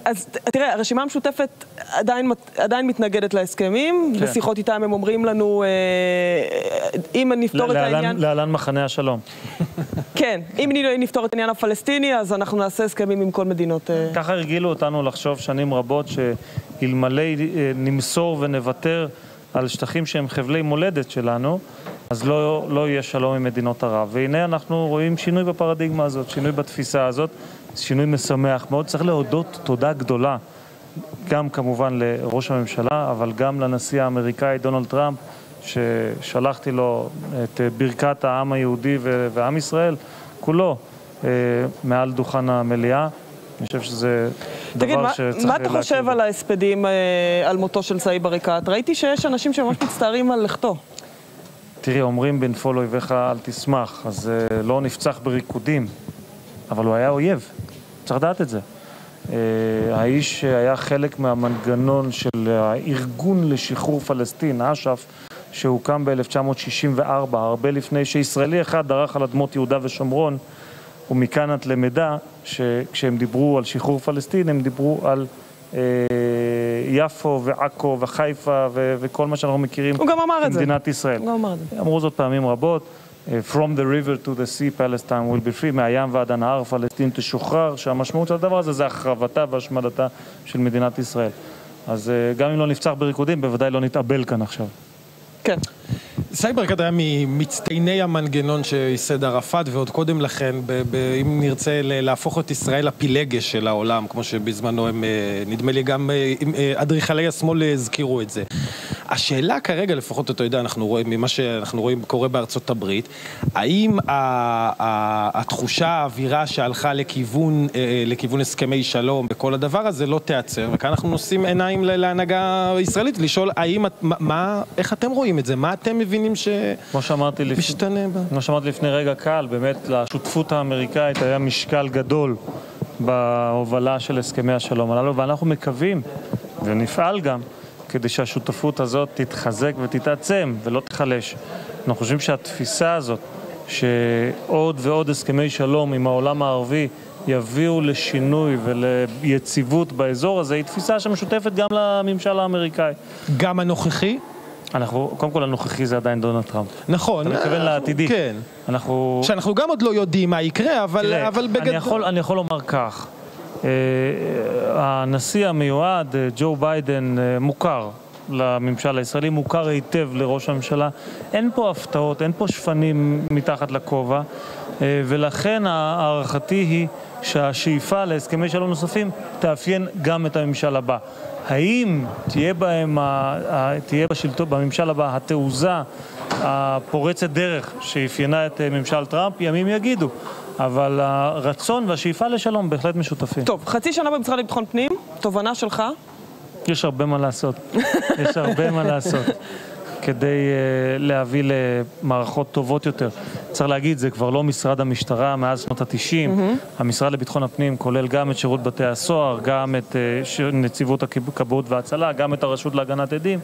אז תראה, הרשימה המשותפת עדיין, עדיין מתנגדת להסכמים, כן. בשיחות איתם הם אומרים לנו, אה, אם נפתור את העניין... להלן מחנה השלום. (laughs) כן, אם נפתור את העניין הפלסטיני, אז אנחנו נעשה הסכמים עם כל מדינות... אה, ככה הרגילו אותנו לחשוב שנים רבות שאלמלא אה, נמסור ונוותר על שטחים שהם חבלי מולדת שלנו, אז לא, לא יהיה שלום עם מדינות ערב. והנה אנחנו רואים שינוי בפרדיגמה הזאת, שינוי בתפיסה הזאת, שינוי משמח מאוד. צריך להודות תודה גדולה, גם כמובן לראש הממשלה, אבל גם לנשיא האמריקאי דונלד טראמפ, ששלחתי לו את ברכת העם היהודי ועם ישראל כולו אה, מעל דוכן המליאה. אני חושב שזה תגיד, דבר מה, שצריך מה אתה להכיר חושב. על ההספדים אה, על מותו של סאיב עריקאת? ראיתי שיש אנשים שממש מצטערים על לכתו. תראי, אומרים בנפול אויביך אל תשמח, אז אה, לא נפצח בריקודים, אבל הוא היה אויב, צריך לדעת את זה. אה, האיש היה חלק מהמנגנון של הארגון לשחרור פלסטין, אש"ף, שהוקם ב-1964, הרבה לפני שישראלי אחד דרך על אדמות יהודה ושומרון, ומכאן את למדה שכשהם דיברו על שחרור פלסטין, הם דיברו על אה, יפו ועכו וחיפה ו- וכל מה שאנחנו מכירים הוא גם אמר את זה. במדינת ישראל. הוא גם אמר את זה. אמרו זאת פעמים רבות. אה, From the river to the sea, Palestine will be free, מהים ועד הנהר, פלסטין תשוחרר, שהמשמעות של הדבר הזה זה החרבתה והשמדתה של מדינת ישראל. אז אה, גם אם לא נפצח בריקודים, בוודאי לא נתאבל כאן עכשיו. כן. סאיב עריקאת היה ממצטייני המנגנון שייסד ערפאת, ועוד קודם לכן, ב- ב- אם נרצה להפוך את ישראל לפילגש של העולם, כמו שבזמנו הם, אה, נדמה לי גם אה, אה, אדריכלי השמאל הזכירו את זה. השאלה כרגע, לפחות אתה יודע, אנחנו רואים, ממה שאנחנו רואים קורה בארצות הברית, האם ה- ה- התחושה, האווירה שהלכה לכיוון, לכיוון הסכמי שלום וכל הדבר הזה לא תיעצר, וכאן אנחנו נושאים עיניים להנהגה הישראלית, לשאול האם, מה, איך אתם רואים את זה? מה אתם מבינים כמו שאמרתי לפני, שמשתנה בה? כמו שאמרתי לפני רגע קל, באמת לשותפות האמריקאית היה משקל גדול בהובלה של הסכמי השלום הללו, ואנחנו מקווים, ונפעל גם, כדי שהשותפות הזאת תתחזק ותתעצם ולא תיחלש. אנחנו חושבים שהתפיסה הזאת, שעוד ועוד הסכמי שלום עם העולם הערבי יביאו לשינוי וליציבות באזור הזה, היא תפיסה שמשותפת גם לממשל האמריקאי. גם הנוכחי? אנחנו, קודם כל הנוכחי זה עדיין דונלד טראמפ. נכון. אתה מתכוון אה, לעתידי. כן. אנחנו... שאנחנו גם עוד לא יודעים מה יקרה, אבל, תראה, אבל אני בגדול... יכול, אני יכול לומר כך, אה, הנשיא המיועד, אה, ג'ו ביידן, אה, מוכר לממשל הישראלי, מוכר היטב לראש הממשלה. אין פה הפתעות, אין פה שפנים מתחת לכובע, אה, ולכן הערכתי היא שהשאיפה להסכמי שלום נוספים תאפיין גם את הממשל הבא. האם תהיה בהם, תהיה בשלטון, בממשל הבא התעוזה הפורצת דרך שאפיינה את אה, ממשל טראמפ, ימים יגידו. אבל הרצון והשאיפה לשלום בהחלט משותפים. טוב, חצי שנה במשרד לביטחון פנים, תובנה שלך? יש הרבה מה לעשות. יש הרבה מה לעשות (laughs) כדי uh, להביא למערכות טובות יותר. צריך להגיד, זה כבר לא משרד המשטרה מאז שנות ה-90. המשרד לביטחון הפנים כולל גם את שירות בתי הסוהר, גם את uh, נציבות הכבאות וההצלה, גם את הרשות להגנת עדים,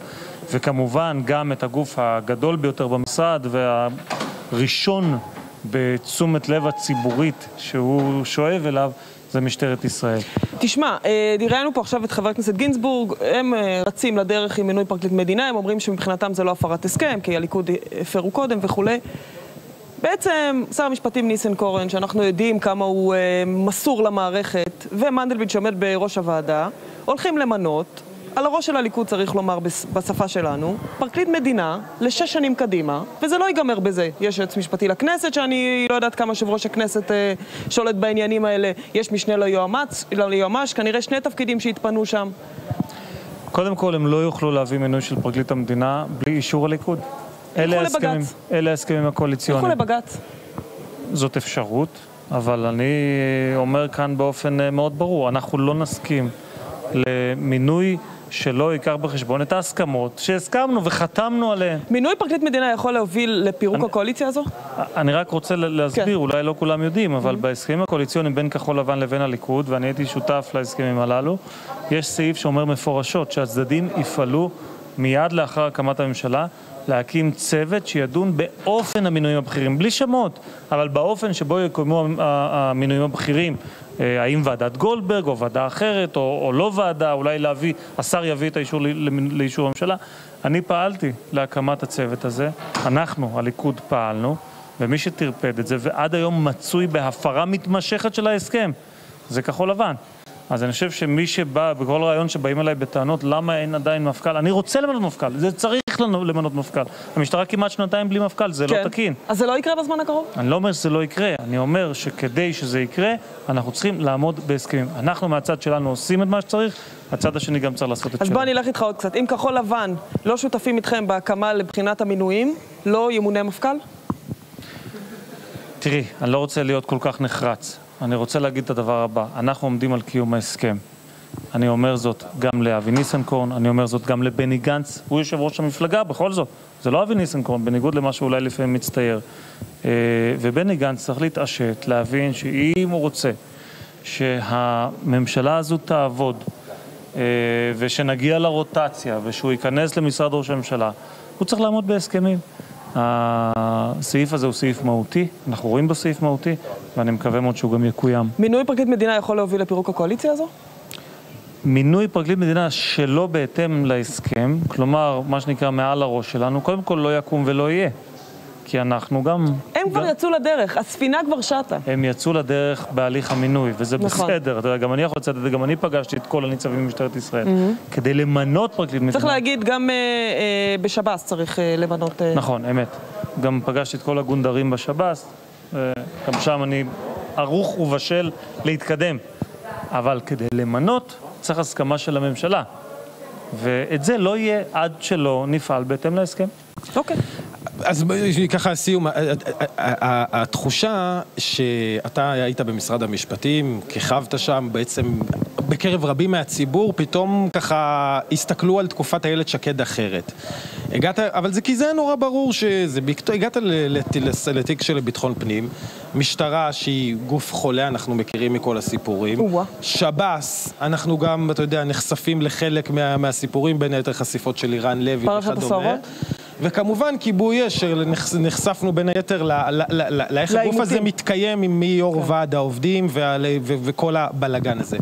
וכמובן גם את הגוף הגדול ביותר במשרד והראשון בתשומת לב הציבורית שהוא שואב אליו, זה משטרת ישראל. תשמע, אה, ראיינו פה עכשיו את חבר הכנסת גינזבורג, הם אה, רצים לדרך עם מינוי פרקליט מדינה, הם אומרים שמבחינתם זה לא הפרת הסכם, כי הליכוד הפרו קודם וכולי. בעצם שר המשפטים ניסנקורן, שאנחנו יודעים כמה הוא אה, מסור למערכת, ומנדלבליט שעומד בראש הוועדה, הולכים למנות, על הראש של הליכוד צריך לומר בשפה שלנו, פרקליט מדינה לשש שנים קדימה, וזה לא ייגמר בזה. יש יועץ משפטי לכנסת, שאני לא יודעת כמה יושב ראש הכנסת אה, שולט בעניינים האלה, יש משנה ליועמ"ץ, ליועמ"ש, כנראה שני תפקידים שהתפנו שם. קודם כל, הם לא יוכלו להביא מינוי של פרקליט המדינה בלי אישור הליכוד. אלה ההסכמים, לבג"ץ. אלה ההסכמים ילכו הקואליציוניים. לבג"ץ. זאת אפשרות, אבל אני אומר כאן באופן אה, מאוד ברור, אנחנו לא נסכים למינוי שלא ייקח בחשבון את ההסכמות שהסכמנו וחתמנו עליהן. מינוי פרקליט מדינה יכול להוביל לפירוק הקואליציה הזו? אני רק רוצה להסביר, כן. אולי לא כולם יודעים, אבל בהסכמים הקואליציוניים בין כחול לבן לבין הליכוד, ואני הייתי שותף להסכמים הללו, יש סעיף שאומר מפורשות שהצדדים יפעלו מיד לאחר הקמת הממשלה להקים צוות שידון באופן המינויים הבכירים, בלי שמות, אבל באופן שבו יקוימו המינויים הבכירים. אה, האם ועדת גולדברג או ועדה אחרת או, או לא ועדה, אולי להביא, השר יביא את האישור לאישור הממשלה. אני פעלתי להקמת הצוות הזה, אנחנו, הליכוד, פעלנו, ומי שטרפד את זה ועד היום מצוי בהפרה מתמשכת של ההסכם, זה כחול לבן. אז אני חושב שמי שבא, בכל רעיון שבאים אליי בטענות, למה אין עדיין מפכ"ל, אני רוצה למנות מפכ"ל, זה צריך צריך לנו למנות מפכ"ל. המשטרה כמעט שנתיים בלי מפכ"ל, זה כן. לא תקין. אז זה לא יקרה בזמן הקרוב? אני לא אומר שזה לא יקרה, אני אומר שכדי שזה יקרה, אנחנו צריכים לעמוד בהסכמים. אנחנו מהצד שלנו עושים את מה שצריך, הצד השני גם צריך לעשות את אז שלו. בוא אני אלך איתך עוד קצת. אם כחול לבן לא שותפים איתכם בהקמה לבחינת המינויים, לא ימונה מפכ"ל? תראי, אני לא רוצה להיות כל כך נחרץ. אני רוצה להגיד את הדבר הבא, אנחנו עומדים על קיום ההסכם. אני אומר זאת גם לאבי ניסנקורן, אני אומר זאת גם לבני גנץ, הוא יושב ראש המפלגה בכל זאת. זה לא אבי ניסנקורן, בניגוד למה שאולי לפעמים מצטייר. אה, ובני גנץ צריך להתעשת, להבין שאם הוא רוצה שהממשלה הזו תעבוד אה, ושנגיע לרוטציה ושהוא ייכנס למשרד ראש הממשלה, הוא צריך לעמוד בהסכמים. הסעיף הזה הוא סעיף מהותי, אנחנו רואים בו סעיף מהותי, ואני מקווה מאוד שהוא גם יקוים. מינוי פרקליט מדינה יכול להוביל לפירוק הקואליציה הזו? מינוי פרקליט מדינה שלא בהתאם להסכם, כלומר, מה שנקרא מעל הראש שלנו, קודם כל לא יקום ולא יהיה. כי אנחנו גם... הם כבר גם- יצאו לדרך, הספינה כבר שטה. הם יצאו לדרך בהליך המינוי, וזה נכון. בסדר. אתה יודע, גם אני יכול לצאת את זה, גם אני פגשתי את כל הניצבים במשטרת ישראל. כדי למנות פרקליט מדינה. צריך להגיד, גם אה, אה, בשב"ס צריך אה, למנות... אה, נכון, אמת. גם פגשתי את כל הגונדרים בשב"ס, אה, גם שם אני ערוך ובשל להתקדם. אבל כדי למנות, צריך הסכמה של הממשלה. ואת זה לא יהיה עד שלא נפעל בהתאם להסכם. אוקיי. אז ככה סיום, התחושה שאתה היית במשרד המשפטים, כיכבת שם, בעצם בקרב רבים מהציבור, פתאום ככה הסתכלו על תקופת איילת שקד אחרת. הגעת, אבל זה כי זה נורא ברור שזה, הגעת לתיק של ביטחון פנים, משטרה שהיא גוף חולה, אנחנו מכירים מכל הסיפורים. שב"ס, אנחנו גם, אתה יודע, נחשפים לחלק מה, מהסיפורים, בין היתר חשיפות של לירן לוי וכדומה. וכמובן כיבוי אש, שנחשפנו בין היתר לאיך הגוף. הזה מתקיים עם מיו"ר ועד העובדים ועל- ו- וכל הבלגן הזה.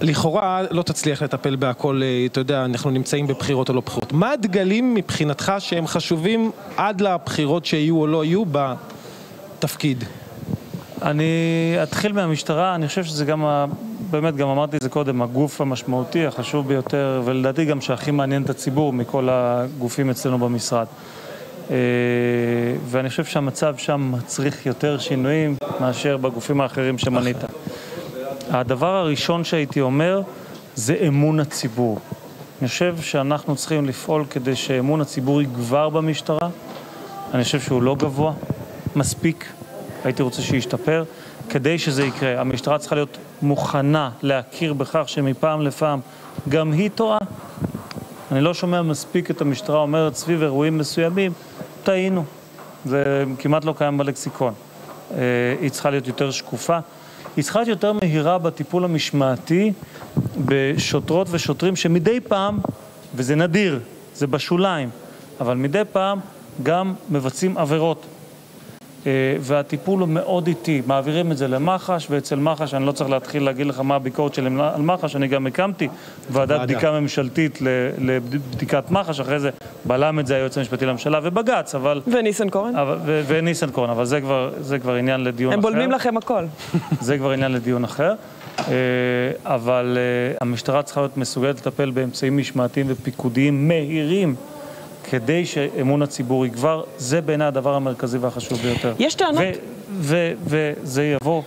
לכאורה לא תצליח לטפל בהכל, אה, אתה יודע, אנחנו נמצאים בבחירות או לא בחירות. מה הדגלים מבחינתך שהם חשובים עד לבחירות שיהיו או לא יהיו בתפקיד? אני אתחיל מהמשטרה, אני חושב שזה גם, ה... באמת, גם אמרתי את זה קודם, הגוף המשמעותי, החשוב ביותר, ולדעתי גם שהכי מעניין את הציבור מכל הגופים אצלנו במשרד. אה, ואני חושב שהמצב שם מצריך יותר שינויים מאשר בגופים האחרים שמנית. הדבר הראשון שהייתי אומר זה אמון הציבור. אני חושב שאנחנו צריכים לפעול כדי שאמון הציבור יגבר במשטרה. אני חושב שהוא לא גבוה מספיק, הייתי רוצה שישתפר. כדי שזה יקרה, המשטרה צריכה להיות מוכנה להכיר בכך שמפעם לפעם גם היא טועה. אני לא שומע מספיק את המשטרה אומרת סביב אירועים מסוימים, טעינו. זה כמעט לא קיים בלקסיקון. אה, היא צריכה להיות יותר שקופה. היא צריכה להיות יותר מהירה בטיפול המשמעתי בשוטרות ושוטרים שמדי פעם, וזה נדיר, זה בשוליים, אבל מדי פעם גם מבצעים עבירות. אה, והטיפול הוא מאוד איטי, מעבירים את זה למח"ש, ואצל מח"ש, אני לא צריך להתחיל להגיד לך מה הביקורת שלי על מח"ש, אני גם הקמתי ועדת. בדיקה ממשלתית לבדיקת מח"ש, אחרי זה בלם את זה היועץ המשפטי לממשלה ובג"ץ, אבל... וניסנקורן? וניסנקורן, אבל זה כבר, זה כבר עניין לדיון הם אחר. בולמים לכם הכל. (laughs) זה כבר עניין לדיון אחר. אה, אבל אה, המשטרה צריכה להיות מסוגלת לטפל באמצעים משמעתיים ופיקודיים מהירים כדי שאמון הציבור יגבר. זה בעיניי הדבר המרכזי והחשוב ביותר. יש טענות? וזה יבוא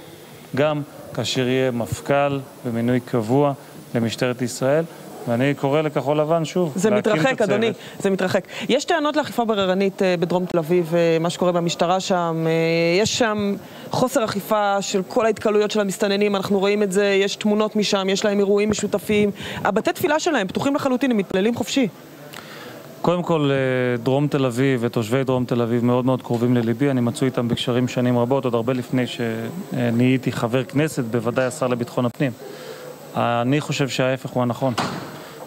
גם כאשר יהיה מפכ"ל ומינוי קבוע למשטרת ישראל. ואני קורא לכחול לבן שוב, זה להקים את מתרחק, הצוות. אדוני, זה מתרחק. יש טענות לאכיפה בררנית אה, בדרום תל אביב, אה, מה שקורה במשטרה שם. אה, יש שם חוסר אכיפה של כל ההתקהלויות של המסתננים, אנחנו רואים את זה, יש תמונות משם, יש להם אירועים משותפים. הבתי תפילה שלהם פתוחים לחלוטין, הם מתפללים חופשי. קודם כל, אה, דרום תל אביב ותושבי דרום תל אביב מאוד מאוד קרובים לליבי, אני מצוי איתם בקשרים שנים רבות, עוד הרבה לפני שנהייתי חבר כנסת, בוודאי השר לביטחון הפנים. אני חושב שההפך הוא הנכון.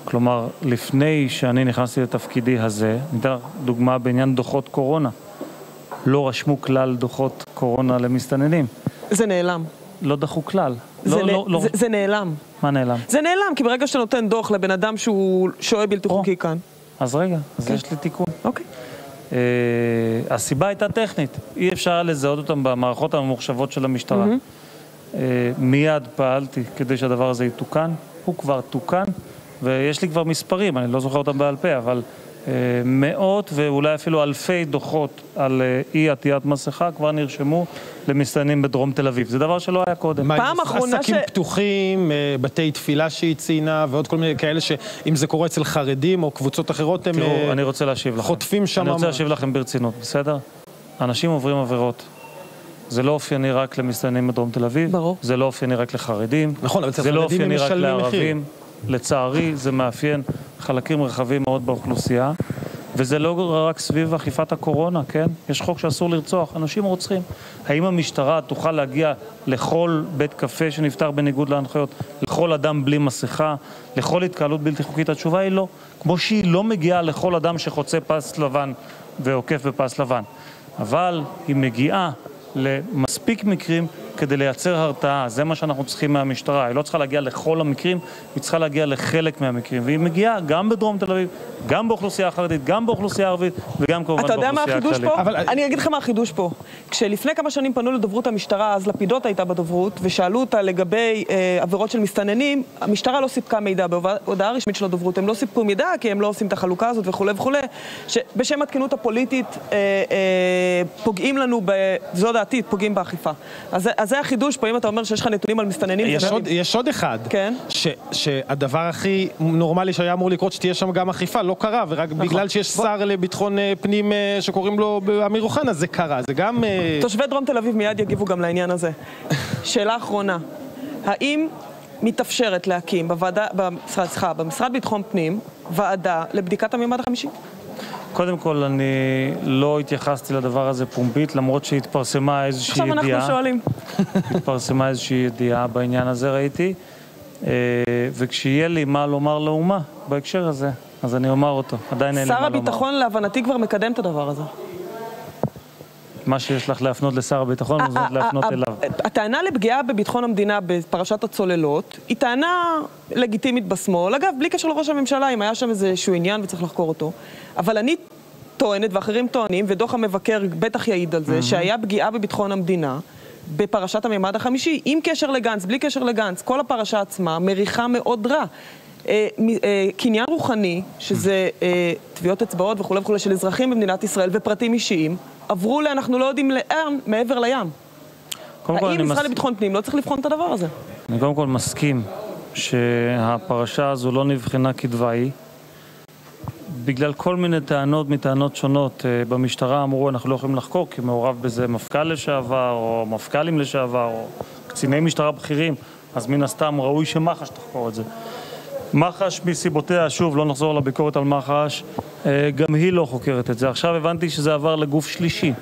כלומר, לפני שאני נכנסתי לתפקידי הזה, אני אתן לך דוגמה בעניין דוחות קורונה. לא רשמו כלל דוחות קורונה למסתננים. זה נעלם. לא דחו כלל. זה, לא, נ... לא, לא. זה, זה נעלם. מה נעלם? זה נעלם, כי ברגע שאתה נותן דוח לבן אדם שהוא שוהה בלתי חוקי כאן. אז רגע, אז כן. יש לי תיקון. אוקיי. אה, הסיבה הייתה טכנית, אי אפשר היה לזהות אותם במערכות הממוחשבות של המשטרה. אה, מיד פעלתי כדי שהדבר הזה יתוקן, הוא כבר תוקן, ויש לי כבר מספרים, אני לא זוכר אותם בעל פה, אבל מאות ואולי אפילו אלפי דוחות על אה, אי עטיית מסכה כבר נרשמו למסתננים בדרום תל אביב. זה דבר שלא היה קודם. פעם עם אחרונה עסקים ש- פתוחים, אה, בתי תפילה שהיא ציינה, ועוד כל מיני כאלה שאם זה קורה אצל חרדים או קבוצות אחרות, הם תראו, אה, אני רוצה להשיב לכם. חוטפים שם... אני רוצה להשיב לכם ברצינות, בסדר? אנשים עוברים עבירות. זה לא אופייני רק למסתננים בדרום תל אביב. ברור. זה לא אופייני רק לחרדים. נכון, אבל אצל זה לא חרדים הם אופייני רק משלמים מחיר. לערבים. לצערי, זה מאפיין חלקים רחבים מאוד באוכלוסייה. וזה לא רק סביב אכיפת הקורונה, כן? יש חוק שאסור לרצוח, אנשים רוצחים. האם המשטרה תוכל להגיע לכל בית קפה שנפתח בניגוד להנחיות, לכל אדם בלי מסכה, לכל התקהלות בלתי חוקית? התשובה היא לא. כמו שהיא לא מגיעה לכל אדם שחוצה פס לבן ועוקף בפס לבן. אבל היא מגיעה למספיק מקרים כדי לייצר הרתעה. זה מה שאנחנו צריכים מהמשטרה. היא לא צריכה להגיע לכל המקרים, היא צריכה להגיע לחלק מהמקרים. והיא מגיעה גם בדרום תל אביב, גם באוכלוסייה החרדית, גם באוכלוסייה הערבית וגם כמובן אתה יודע מה באוכלוסייה החידוש הכללית. פה? אבל- אני אגיד לך מה החידוש פה. כשלפני כמה שנים פנו לדוברות המשטרה, אז לפידות הייתה בדוברות, ושאלו אותה לגבי אה, עבירות של מסתננים, המשטרה לא סיפקה מידע בהודעה רשמית של הדוברות. הם לא סיפקו מידע כי הם לא עושים את החלוקה הזאת וכולי וכולי, שבשם התקינות הפוליטית אה, אה, פוגעים לנו, ב... זו דעתי, פוגעים באכיפה. אז, אז זה החידוש פה, אם אתה אומר שיש לך נתונים על מסתננים. יש עוד. יש עוד אחד, כן. ש, שהדבר הכי נורמלי שהיה אמור לקרות, שתהיה שם גם אכיפה, לא קרה, ורק נכון. בגלל שיש שר לביטחון אה, פנים אה, שקוראים לו אמיר אוחנה, זה קרה. זה גם... אה, תושבי דרום תל אביב מיד יגיבו גם לעניין הזה. (laughs) שאלה אחרונה, האם מתאפשרת להקים בוועדה, סליחה, במשרד ביטחון פנים, ועדה לבדיקת המימד החמישי? קודם כל, אני לא התייחסתי לדבר הזה פומבית, למרות שהתפרסמה איזושהי עכשיו אנחנו ידיעה. שואלים. (laughs) התפרסמה איזושהי ידיעה בעניין הזה, ראיתי. אה, וכשיהיה לי מה לומר לאומה בהקשר הזה, אז אני אומר אותו. עדיין אין לי מה שר לומר. הביטחון להבנתי כבר מקדם את הדבר הזה. מה שיש לך להפנות לשר הביטחון, מוזמנת להפנות ה- ה- אליו. הטענה לפגיעה בביטחון המדינה בפרשת הצוללות היא טענה לגיטימית בשמאל. אגב, בלי קשר לראש הממשלה, אם היה שם איזשהו עניין וצריך לחקור אותו. אבל אני טוענת, ואחרים טוענים, ודוח המבקר בטח יעיד על זה, שהיה פגיעה בביטחון המדינה. בפרשת המימד החמישי, עם קשר לגנץ, בלי קשר לגנץ, כל הפרשה עצמה מריחה מאוד רע. אה, אה, קניין רוחני, שזה אה, טביעות אצבעות וכולי וכולי של אזרחים במדינת ישראל ופרטים אישיים, עברו ל... אנחנו לא יודעים לאן מעבר לים. האם משרד מס- לביטחון פנים לא צריך לבחון את הדבר הזה? אני קודם כל מסכים שהפרשה הזו לא נבחנה כדבעי. בגלל כל מיני טענות מטענות שונות, אה, במשטרה אמרו אנחנו לא יכולים לחקור כי מעורב בזה מפכ"ל לשעבר, או מפכ"לים לשעבר, או קציני משטרה בכירים, אז מן הסתם ראוי שמח"ש תחקור את זה. מח"ש מסיבותיה, שוב, לא נחזור לביקורת על מח"ש, אה, גם היא לא חוקרת את זה. עכשיו הבנתי שזה עבר לגוף שלישי.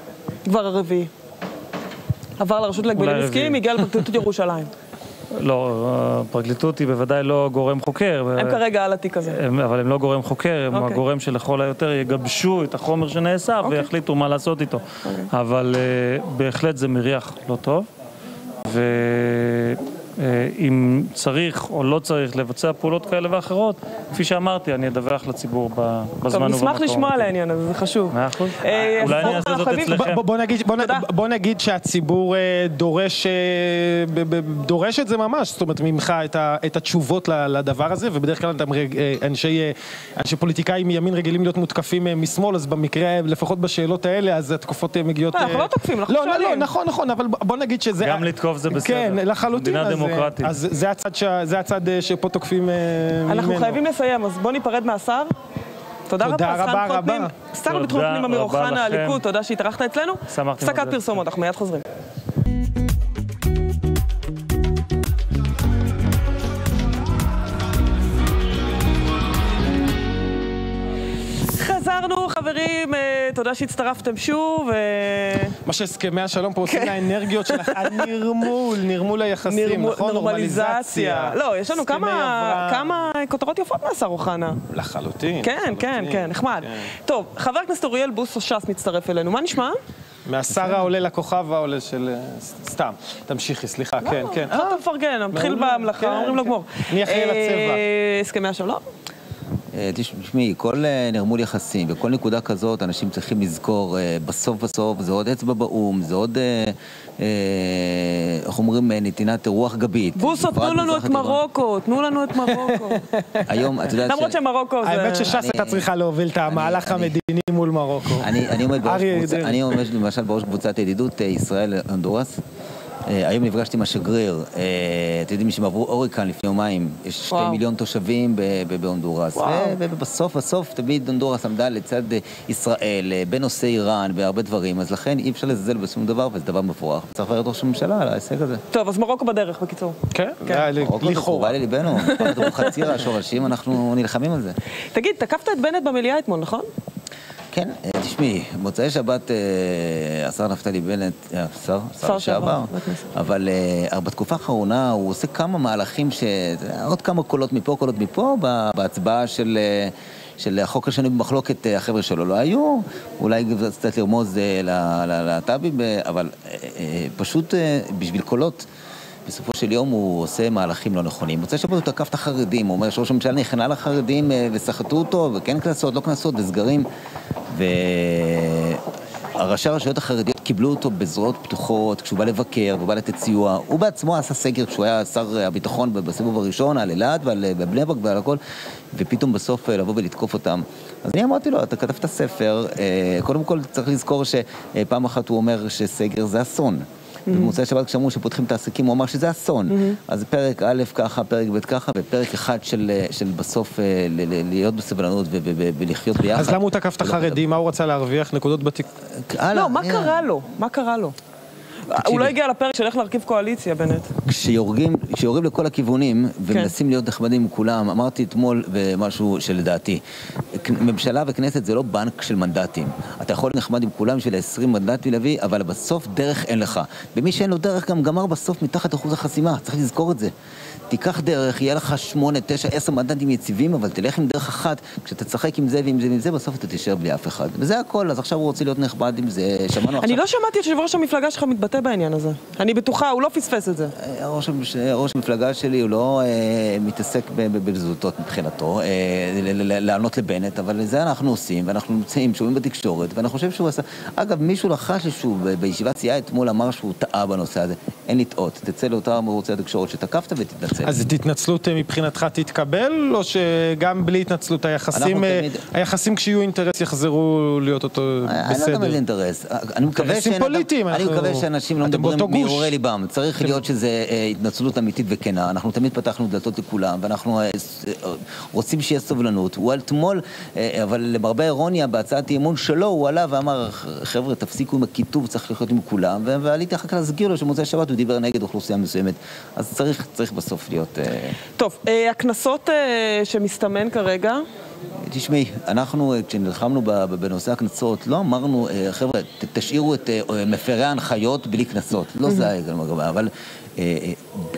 כבר הרביעי. עבר לרשות להגבלים עסקיים. הגיע (laughs) לפרקליטות ירושלים. לא, הפרקליטות היא בוודאי לא גורם חוקר. הם כרגע על התיק הזה. הם, אבל הם לא גורם חוקר, הם אוקיי. הגורם שלכל היותר יגבשו את החומר שנאסף אוקיי. ויחליטו מה לעשות איתו. אבל uh, בהחלט זה מריח לא טוב, ואם צריך או לא צריך לבצע פעולות כאלה ואחרות, כפי שאמרתי, אני אדווח לציבור ב- טוב, בזמן ובמקום. נשמח לשמוע על העניין הזה, זה חשוב. מאה אחוז. אה, אולי אני אעשה זאת. אצלכם. בוא, נגיד, שהציבור אה, דורש, אה, את זה ממש, זאת אומרת ממך את, התשובות לדבר הזה, ובדרך כלל אה, אנשי, אה, פוליטיקאים מימין רגילים להיות מותקפים אה, משמאל, אז במקרה, לפחות בשאלות האלה, אז התקופות אה, מגיעות... לא, אנחנו אה, לא תוקפים, אנחנו לא, לא, שואלים. לא, נכון, נכון, אבל בוא- נגיד שזה... גם לתקוף זה בסדר. כן, לחלוטין. מדינה אה, דמוקרטית. אז זה הצד, שה, זה הצד אה, שפה תוקפים אה, אנחנו ממנו. חייבים לסיים, אז בואו ניפרד מהשר. תודה תודה רבה, שר רבה לביטחון רבה. פנים. שר תודה לביטחון פנים אמיר אוחנה. הליכוד, תודה שהתארחת אצלנו. שמחתי הפסקת. פרסומות, אנחנו מיד חוזרים. חזרנו, חברים, תודה שהצטרפתם שוב. אה, מה שהסכמי השלום פה עושים כן. לאנרגיות שלך, (laughs) הנרמול, נרמול היחסים, נכון? נורמליזציה. לא, יש לנו כמה כותרות יפות מהשר אוחנה. לחלוטין. כן, כן. כן, נחמד. טוב, חבר הכנסת אוריאל בוסו ש"ס מצטרף אלינו, מה נשמע? מהשר העולה לכוכב העולה של... אה, סתם, תמשיכי, סליחה, כן, כן. אתה מפרגן, מתחיל מעולה, במלאכה, כן, אומרים לו כן. גמור. אני אחראי אה, לצבע. הסכמי השלום? אה, תשמעי, כל אה, נרמול יחסים, בכל נקודה כזאת אנשים צריכים לזכור, אה, בסוף בסוף זה עוד אצבע באו"ם, זה עוד, איך אומרים, נתינת רוח גבית. בוסו, תנו לנו את. מרוקו, תנו לנו את מרוקו. (laughs) היום, את יודעת למרות שמרוקו זה... האמת שש"ס הייתה צריכה להוביל את המהלך המדיני מול מרוקו. אני, אני עומד למשל בראש קבוצת הידידות אה, ישראל-הונדורס. אה, היום נפגשתי עם השגריר, אה, אתם יודעים שהם עברו הוריקן לפני יומיים, יש שתי וואו. מיליון תושבים ב- ב- בהונדורס, ובסוף בסוף תמיד הונדורס עמדה לצד אה, ישראל, בנושא איראן, בהרבה דברים, אז לכן אי אפשר לזלזל בשום דבר, וזה דבר מבורך. צריך לברך את ראש הממשלה על ההישג הזה. טוב, אז מרוקו בדרך, בקיצור. כן, מרוקו זה קרובה לליבנו, אנחנו חצי השורשים, אנחנו נלחמים על זה. תגיד, תקפת את בנט במליאה אתמול, נכון? כן, אה, תשמעי, מוצאי שבת אה, השר נפתלי בנט, אה, שר? שר שר שעבר, לשעבר. אבל אה, בתקופה האחרונה הוא עושה כמה מהלכים, ש... עוד כמה קולות מפה, קולות מפה, בהצבעה של... אה, של החוק השני במחלוקת, אה, החבר'ה שלו לא היו, אולי קצת לרמוז אה, ללהט"בים, אה, אבל אה, אה, פשוט אה, בשביל קולות. בסופו של יום הוא עושה מהלכים לא נכונים. מוצא שבת הוא תקף את החרדים, הוא אומר שראש הממשלה נכנע לחרדים אה, וסחטו אותו, וכן קנסות, לא קנסות, וסגרים. וראשי הרשויות החרדיות קיבלו אותו בזרועות פתוחות, כשהוא בא לבקר והוא בא לתת סיוע. הוא בעצמו עשה סגר כשהוא היה שר הביטחון בסיבוב הראשון, על אילת ועל אה, בני ברק ועל הכל, ופתאום בסוף אה, לבוא ולתקוף אותם. אז אני אמרתי לו, אתה כתבת ספר, קודם כל צריך לזכור שפעם אחת הוא אומר שסגר זה אסון. במוצאי שבת כשאמרו שפותחים את העסקים, הוא אמר שזה אסון. אז פרק א' ככה, פרק ב' ככה, ופרק אחד של, של בסוף אה, ל- ל- להיות בסבלנות ו- ו- ו- ולחיות ביחד. אז למה הוא תקף את החרדים? מה הוא רצה להרוויח? נקודות בתיק... לא, מה קרה לו? מה קרה לו? הוא לא הגיע לפרק של איך להרכיב קואליציה, בנט. כשיורגים, כשיורים לכל הכיוונים ומנסים להיות נחמדים עם כולם, אמרתי אתמול משהו שלדעתי, ממשלה וכנסת זה לא בנק של מנדטים. אתה יכול להיות נחמד עם כולם בשביל 20 מנדטים להביא, אבל בסוף דרך אין לך. ומי שאין לו דרך גם גמר בסוף מתחת אחוז החסימה, צריך לזכור את זה. תיקח דרך, יהיה לך 8, 9, 10 מנדטים יציבים, אבל תלך עם דרך אחת, כשאתה תשחק עם זה ועם זה ועם זה, בסוף אתה תישאר בלי אף אחד. וזה הכל, אז עכשיו הוא רוצה להיות נחמד עם זה, שמענו עכשיו... אני לא שמעתי את יושב ראש המפלגה שלך מתבטא בעניין הזה. אני בטוחה, הוא לא פספס את זה. ראש, המש- ראש המפלגה שלי הוא לא אה, מתעסק ב- ב- בזוטות מבחינתו, אה, ל- ל- ל- לענות לבנט, אבל זה אנחנו עושים, ואנחנו נמצאים, שומעים בתקשורת, ואני חושב שהוא עשה... אגב, מישהו לחש שהוא ב- בישיבת סיעה אתמול אמר שהוא טעה בנושא הזה. אין לטעות, תצא לאותם ערוצי התקשורת שתקפת ותתנצל. אז התנצלות אה, מבחינתך תתקבל, או שגם בלי התנצלות היחסים, אה, תמיד- היחסים כשיהיו אינטרס יחזרו להיות אותו אני לא יודע בסדר? מה זה אינטרס. אני מקווה שאין פוליטיים, אני אנחנו- מקווה שאנשים לא אתם מדברים. מהרהורי ליבם. צריך להיות שזה אה, התנצלות אמיתית וכנה. אנחנו תמיד פתחנו דלתות לכולם, ואנחנו אה, אה, רוצים שיהיה סובלנות. הוא אתמול, אה, אבל למרבה האירוניה, בהצעת אי-אמון שלו, הוא עלה ואמר, חבר'ה, תפסיקו עם הקיטוב, צריך לחיות עם כולם. ועליתי אחר כך להסגיר לו שמוצאי שבת הוא דיבר נגד אוכלוסייה מסוימת. אז צריך צריך בסוף להיות... אה, טוב, אה, הקנסות אה, שמסתמן כרגע, תשמעי, אנחנו, אה, כשנלחמנו בנושא הקנסות, לא אמרנו, אה, חבר'ה, תשאירו את אה, מפרי ההנחיות בלי קנסות. לא זה אבל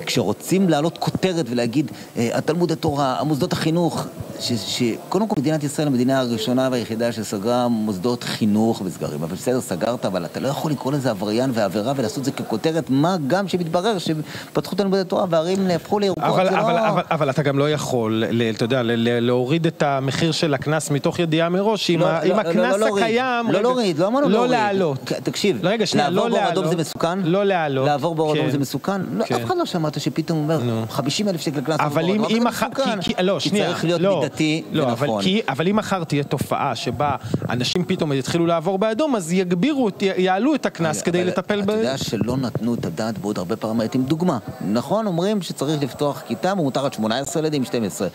כשרוצים להעלות כותרת ולהגיד, אה, התלמוד התורה, המוסדות החינוך, שקודם כל מדינת ישראל המדינה הראשונה והיחידה שסגרה מוסדות חינוך וסגרים. אבל בסדר, סגרת, אבל אתה לא יכול לקרוא לזה עבריין ועבירה ולעשות את זה ככותרת, מה גם שמתברר שפתחו תלמודי תורה והערים נהפכו לירוקות. אבל, זה אבל, לא... אבל, אבל אתה גם לא יכול, אתה יודע, להוריד את המחיר של הקנס מתוך ידיעה מראש, אם, לא, לא, לא, הקנס לא. הקיים... לא להוריד, לא אמרנו לא להוריד. להעלות. כן, תקשיב, לעבור לא באור להעלות. אדום זה מסוכן? לא להעלות. לעבור באור אדום כן. זה מסוכן? לא, כן. אף אחד לא שמעת שפתאום אומר 50 אלף שקל קנס. אבל אם, מחר. כי, כי, לא, כי שנייה, צריך להיות לא, מידתי לא, אבל, ונכון. כי, אבל אם מחר תהיה תופעה שבה אנשים פתאום יתחילו לעבור באדום, אז יגבירו, יעלו את הקנס כדי אבל לטפל ב... אתה יודע שלא נתנו את הדעת בעוד הרבה פרמטרים. דוגמה, נכון, אומרים שצריך לפתוח כיתה, מותר עד 18 ילדים, 12.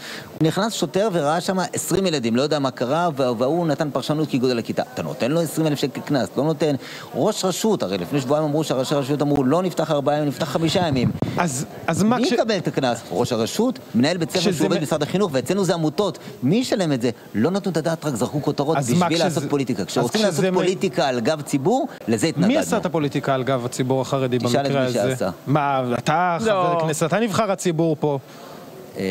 נכנס שוטר וראה שם 20 ילדים, לא יודע מה קרה, וה- וההוא נתן פרשנות כגודל הכיתה. אתה נותן לו 20 אלף שקל קנס, לא נותן. ראש רשות, הרי לפני שבועיים אמרו שהראשי הרשויות אמרו, לא נפתח ארבעה ימים, נפתח חמישה ימים. אז, אז מה מי כש... יקבל את הקנס? ראש הרשות? מנהל בית ספר שזה שהוא עובד מ- במשרד החינוך, ואצלנו זה עמותות. מי ישלם את זה? לא נתנו את הדעת, רק זרקו כותרות בשביל כשזה- לעשות פוליטיקה. אז כשרוצים לעשות מ- פוליטיקה על גב ציבור, לזה התנגדנו. מי עשה את הפוליטיקה על גב הציבור החרדי תשאל את במקרה מי הזה? שעשה. מה, אתה חבר לא. כנסת, אתה נבחר הציבור פה. אה,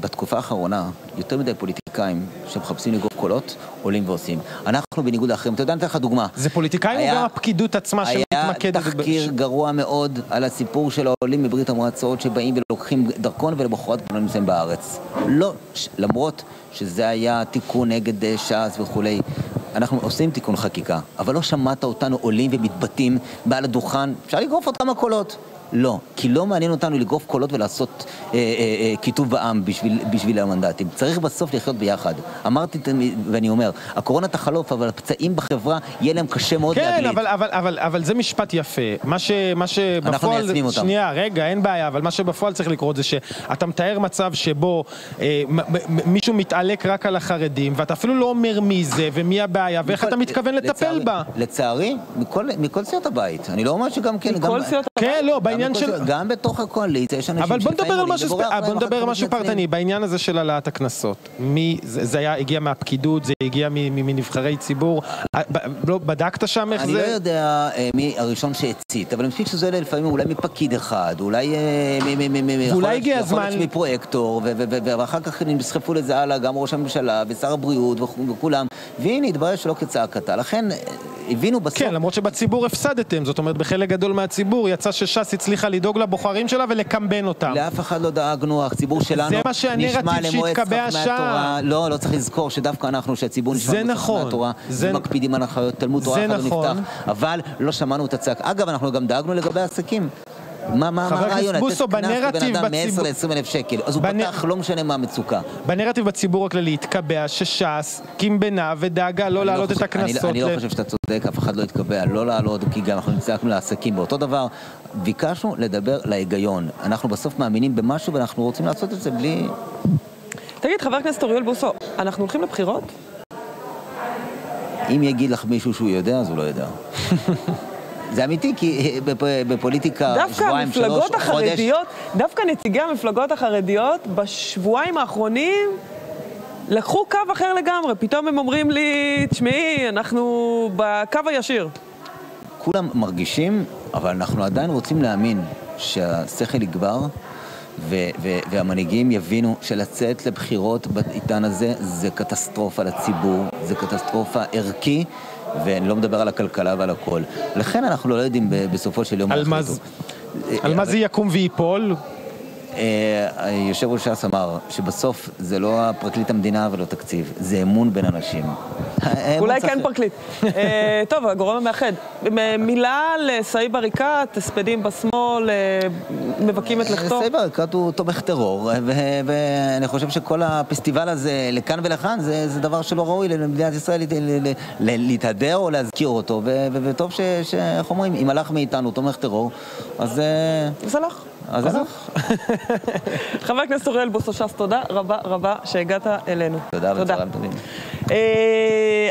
בתקופה האחרונה, יותר מדי פוליטיקאים שמחפשים לגרוף קולות, עולים ועושים. אנחנו בניגוד לאחרים, אתה יודע, אני אתן לך דוגמה. זה פוליטיקאים או היה- גם הפקידות עצמה היה שמתמקדת? ב- תחקיר גרוע מאוד על הסיפור של העולים מברית המועצות שבאים ולוקחים דרכון ולמחרת כבר לא נמצאים בארץ. לא, למרות שזה היה תיקון נגד אה, ש"ס וכולי. אנחנו עושים תיקון חקיקה, אבל לא שמעת אותנו עולים ומתבטאים מעל הדוכן, אפשר לגרוף עוד כמה קולות. לא, כי לא מעניין אותנו לגרוף קולות ולעשות אה, אה, אה, קיטוב בעם בשביל, בשביל המנדטים. צריך בסוף לחיות ביחד. אמרתי תמיד, ואני אומר, הקורונה תחלוף, אבל הפצעים בחברה, יהיה להם קשה מאוד כן, להגליד. אבל, אבל, אבל, אבל זה משפט יפה. מה, ש, מה שבפועל... מיישמים אותם. שנייה, רגע, אין בעיה, אבל מה שבפועל צריך לקרות זה שאתה מתאר מצב שבו אה, מ, מ, מישהו מתעלק רק על החרדים, ואתה אפילו לא אומר מי זה ומי הבעיה ואיך מכל- אתה מתכוון לטפל לצערי- בה. לצערי, מכל, מכל סיעות הבית. אני לא אומר שגם כן... מכל גם, סיעות כן, לא, גם בעניין בכל של... גם בתוך הקואליציה יש אנשים אבל בוא שלפעמים על עולים ובורח. להם, בוא ואחר נדבר על משהו. פרטני, בעניין הזה של העלאת הקנסות. מי, זה, היה, הגיע מהפקידות, זה הגיע מ- מ- מנבחרי ציבור. לא, בדקת שם איך אני זה? לא יודע אה, מי הראשון שהצית, אבל אני חושב שזה לפעמים אולי מפקיד אחד, אולי... מ- מ- מ- יכול להיות- הגיע הזמן- מפרויקטור, ואחר כך נסחפו לזה הלאה גם ראש הממשלה ושר הבריאות וכו- וכולם, והנה, התברר שלא כצעקתה. לכן אה, הבינו בסוף... כן, למרות שבציבור הפסדתם, זאת אומרת, בחלק גדול מהציבור יצא שש"ס הצליחה לדאוג לבוחרים שלה ולקמבן אותם. לאף אחד לא דאגנו, הציבור שלנו נשמע למועצת חכמי. התורה. לא, לא צריך לזכור שדווקא אנחנו, שהציבור נשמע למועצת חכמי נכון. התורה, זה- ומקפידים על הנחיות תלמוד תורה אחד לא נכון. נפתח, אבל לא שמענו את הצעק. אגב, אנחנו גם דאגנו לגבי עסקים. מה, מה, מה הרעיון? בוסו, לתת קנס לבן אדם בציבור- מ-10 ל-20 אלף שקל. אז הוא בנ- פתח, לא משנה מה המצוקה. בנרטיב בציבור הכללי התקבע שש"ס קימבנה ודאגה לא אני להעלות את חושב- אני לא- הקנסות. אני לא ל- חושב שאתה צודק, אף אחד לא התקבע לא לעלות, כי גם אנחנו נצטרכנו לעסקים באותו דבר. ביקשנו לדבר להיגיון. אנחנו בסוף מאמינים במשהו ואנחנו רוצים לעשות את זה בלי... תגיד, חבר הכנסת אוריאל בוסו, אנחנו הולכים לבחירות? אם יגיד לך מישהו שהוא יודע, אז הוא לא יודע. (laughs) זה אמיתי, כי בפ- בפוליטיקה דווקא שבועיים, שלוש, המפלגות חודש... החרדיות, דווקא נציגי המפלגות החרדיות בשבועיים האחרונים לקחו קו אחר לגמרי. פתאום הם אומרים לי, תשמעי, אנחנו בקו הישיר. כולם מרגישים, אבל אנחנו עדיין רוצים להאמין שהשכל יגבר, ו- ו- והמנהיגים יבינו שלצאת לבחירות בעידן הזה זה קטסטרופה לציבור, זה קטסטרופה ערכי, ואני לא מדבר על הכלכלה ועל הכל. לכן אנחנו לא יודעים בסופו של יום... על מה. זה- יקום ויפול? אה, יושב ראש ש"ס אמר שבסוף זה לא הפרקליט המדינה ולא תקציב, זה אמון בין אנשים. אולי כן פרקליט. אה, טוב, הגורם המאחד. מילה לסאיב עריקאת, הספדים בשמאל, אה, מבכים את לכתו. סאיב עריקאת הוא תומך טרור, ואני חושב שכל הפסטיבל הזה, לכאן ולכאן, זה, דבר שלא ראוי למדינת ישראל להתהדר או להזכיר אותו, וטוב ש- איך אומרים, אם הלך מאיתנו תומך טרור, אז... אז הלך. אז הלך. (laughs) חבר הכנסת אוריאל בוסו ש"ס, תודה רבה רבה שהגעת אלינו. תודה וצהריים טובים. אה,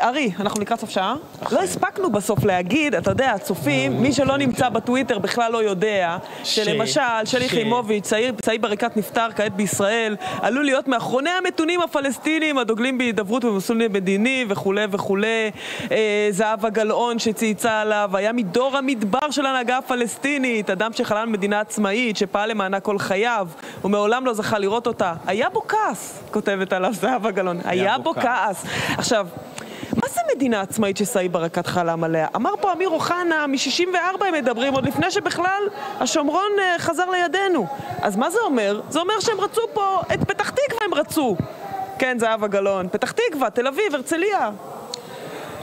ארי, אנחנו לקראת סוף שעה. לא הספקנו בסוף להגיד, אתה יודע, הצופים, מי שלא נמצא בטוויטר בכלל לא יודע, שלמשל, שלי ש- חימוביץ', צעיר- סאיב עריקאת נפטר כעת בישראל, עלול להיות מאחרוני המתונים הפלסטינים הדוגלים בהידברות במסלול מדיני וכולי וכולי. אה, זהבה גלאון שצייצה עליו, היה מדור המדבר של ההנהגה הפלסטינית, אדם שחלל מדינה עצמאית, שפעל למענה כל חייו, ומעולם לא זכה לראות אותה. היה בו כעס, כותבת עליו זהבה גלאון. היה בו בו כעס. עכשיו, מה זה מדינה עצמאית שסאיב ברקת חלם עליה? אמר פה אמיר אוחנה, מ-64 הם מדברים, עוד לפני שבכלל השומרון אה, חזר לידינו. אז מה זה אומר? זה אומר שהם רצו פה, את פתח תקווה הם רצו. כן, זהבה גלאון. פתח תקווה, תל אביב, הרצליה.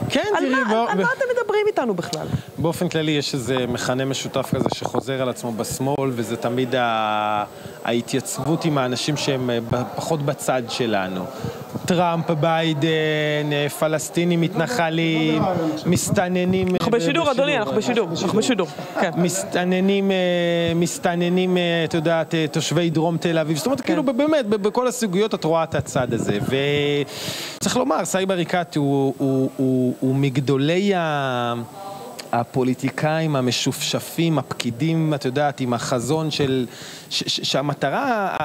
כן, על תראי, מה, בוא- על מה אתם מדברים איתנו בכלל? באופן כללי יש איזה מכנה משותף כזה שחוזר על עצמו בשמאל, וזה תמיד ה... ההתייצבות עם האנשים שהם אה, פחות בצד שלנו. טראמפ, ביידן, אה, פלסטינים, מתנחלים, מסתננים... אה, אנחנו בשידור, אדוני, אנחנו בשידור. אנחנו בשידור. כן. מסתננים, אה, מסתננים, אה, את יודעת, אה, תושבי דרום תל אביב. זאת אומרת, כאילו, באמת, בכל הסוגיות את רואה את הצד הזה. וצריך לומר, סאיב עריקאת הוא מגדולי ה... Um, הפוליטיקאים המשופשפים, הפקידים, את יודעת, עם החזון של... ש- ש- שהמטרה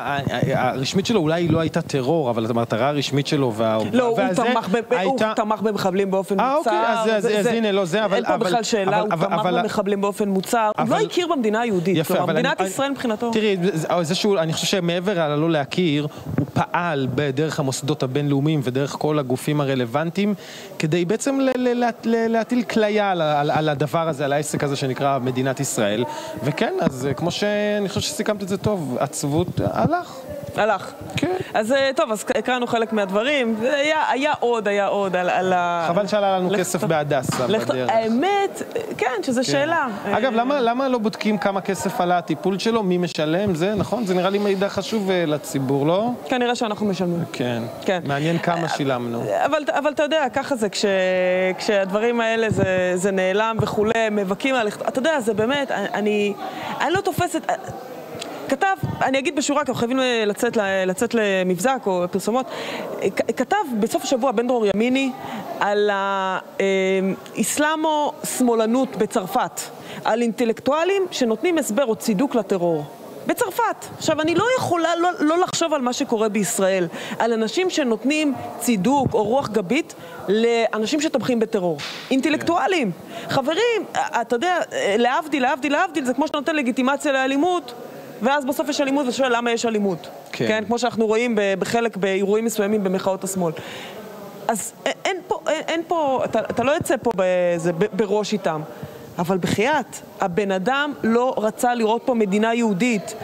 הרשמית שלו אולי לא הייתה טרור, אבל המטרה הרשמית שלו וה... לא, הוא תמך, ב... הוא הייתה- תמך במחבלים באופן אה, מוצהר. אוקיי, אז- אז- אז הנה, לא, זה, אבל- אין פה אבל- בכלל שאלה, אבל- הוא תמך במחבלים באופן מוצהר. הוא לא הכיר במדינה היהודית. יפה, כלומר, מדינת ישראל מבחינתו... תראי, זה- זה שהוא, אני חושב שמעבר על הלא להכיר, הוא פעל בדרך המוסדות הבינלאומיים ודרך כל הגופים הרלוונטיים, כדי בעצם ל- ל- לה- ל- להטיל כליה על הדבר הזה, על העסק הזה שנקרא מדינת ישראל. וכן, אז אה, כמו שאני חושב שסיכמת את זה טוב, עצבות הלך. הלך. כן. אז אה, טוב, אז הקראנו חלק מהדברים. היה, היה עוד, היה עוד על, על ה... חבל שעלה לנו לך- כסף בהדסה לך- בדרך. האמת, כן, שזו שאלה. אגב, אה, למה, למה לא בודקים כמה כסף עלה הטיפול שלו, מי משלם, זה, נכון? זה נראה לי מידע חשוב אה, לציבור, לא? כנראה שאנחנו משלמים. כן. כן. מעניין כמה שילמנו. אבל, אבל אתה יודע, ככה זה, כש, כשהדברים האלה זה, זה נעלם וכולי, מבכים עליך, אתה יודע, זה באמת, אני, אני לא תופסת... כתב, אני אגיד בשורה, כי אנחנו חייבים לצאת, לצאת למבזק או פרסומות, כתב בסוף השבוע בן דרור ימיני על האסלאמו-שמאלנות בצרפת, על אינטלקטואלים שנותנים הסבר או צידוק לטרור. בצרפת. עכשיו, אני לא יכולה לא, לא לחשוב על מה שקורה בישראל, על אנשים שנותנים צידוק או רוח גבית לאנשים שתומכים בטרור. אינטלקטואלים. חברים, אתה יודע, להבדיל, להבדיל, להבדיל, זה כמו שאתה נותן לגיטימציה לאלימות. ואז בסוף יש אלימות ואתה שואל למה יש אלימות. כן. כן, כמו שאנחנו רואים בחלק, באירועים מסוימים במחאות השמאל. אז אין פה, אין, אין פה, אתה, אתה לא יוצא פה בזה, בראש איתם. אבל בחייאת, הבן אדם לא רצה לראות פה מדינה יהודית.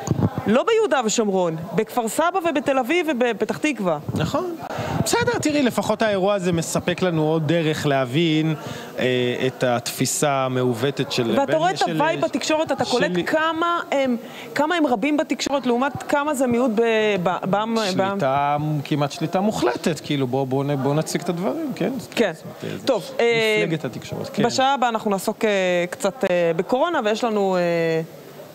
לא ביהודה ושומרון, בכפר סבא ובתל אביב ובפתח תקווה. נכון. בסדר, תראי, לפחות האירוע הזה מספק לנו עוד דרך להבין אה, את התפיסה המעוותת של... ואתה רואה את של- ה vibe בתקשורת, אתה של- קולט כמה הם, כמה הם רבים בתקשורת לעומת כמה זה מיעוט ב- ב- בעם... שליטה, כמעט שליטה מוחלטת, כאילו, בואו בוא, בוא נציג את הדברים, כן? כן. טוב, אה, מפלגת התקשורת, כן. בשעה הבאה אנחנו נעסוק אה, קצת אה, בקורונה, ויש לנו אה,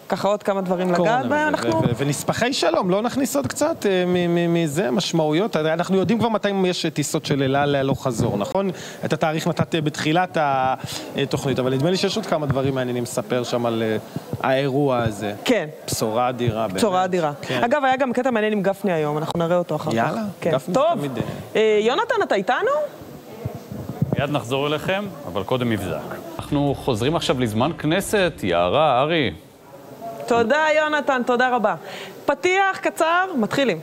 ככה עוד כמה דברים לגעת בהם. אנחנו... ונספחי שלום, לא נכניס עוד קצת אה, מ- מ- מזה, משמעויות? הרי אנחנו יודעים כבר מתי יש טיסות של אל על הלוך חזור, נכון? את התאריך נתת בתחילת התוכנית, אבל נדמה לי שיש עוד כמה דברים מעניינים לספר שם על אה, האירוע הזה. כן. בשורה אדירה. בשורה אדירה. כן. אגב, היה גם קטע מעניין עם גפני היום, אנחנו נראה אותו אחר כך. יאללה, כן. גפני טוב, תמיד, אה, אה, יונתן, אתה איתנו? מיד נחזור אליכם, אבל קודם מבזק. אנחנו חוזרים עכשיו לזמן כנסת, יערה, ארי. תודה, יונתן, תודה רבה. פתיח קצר, מתחילים.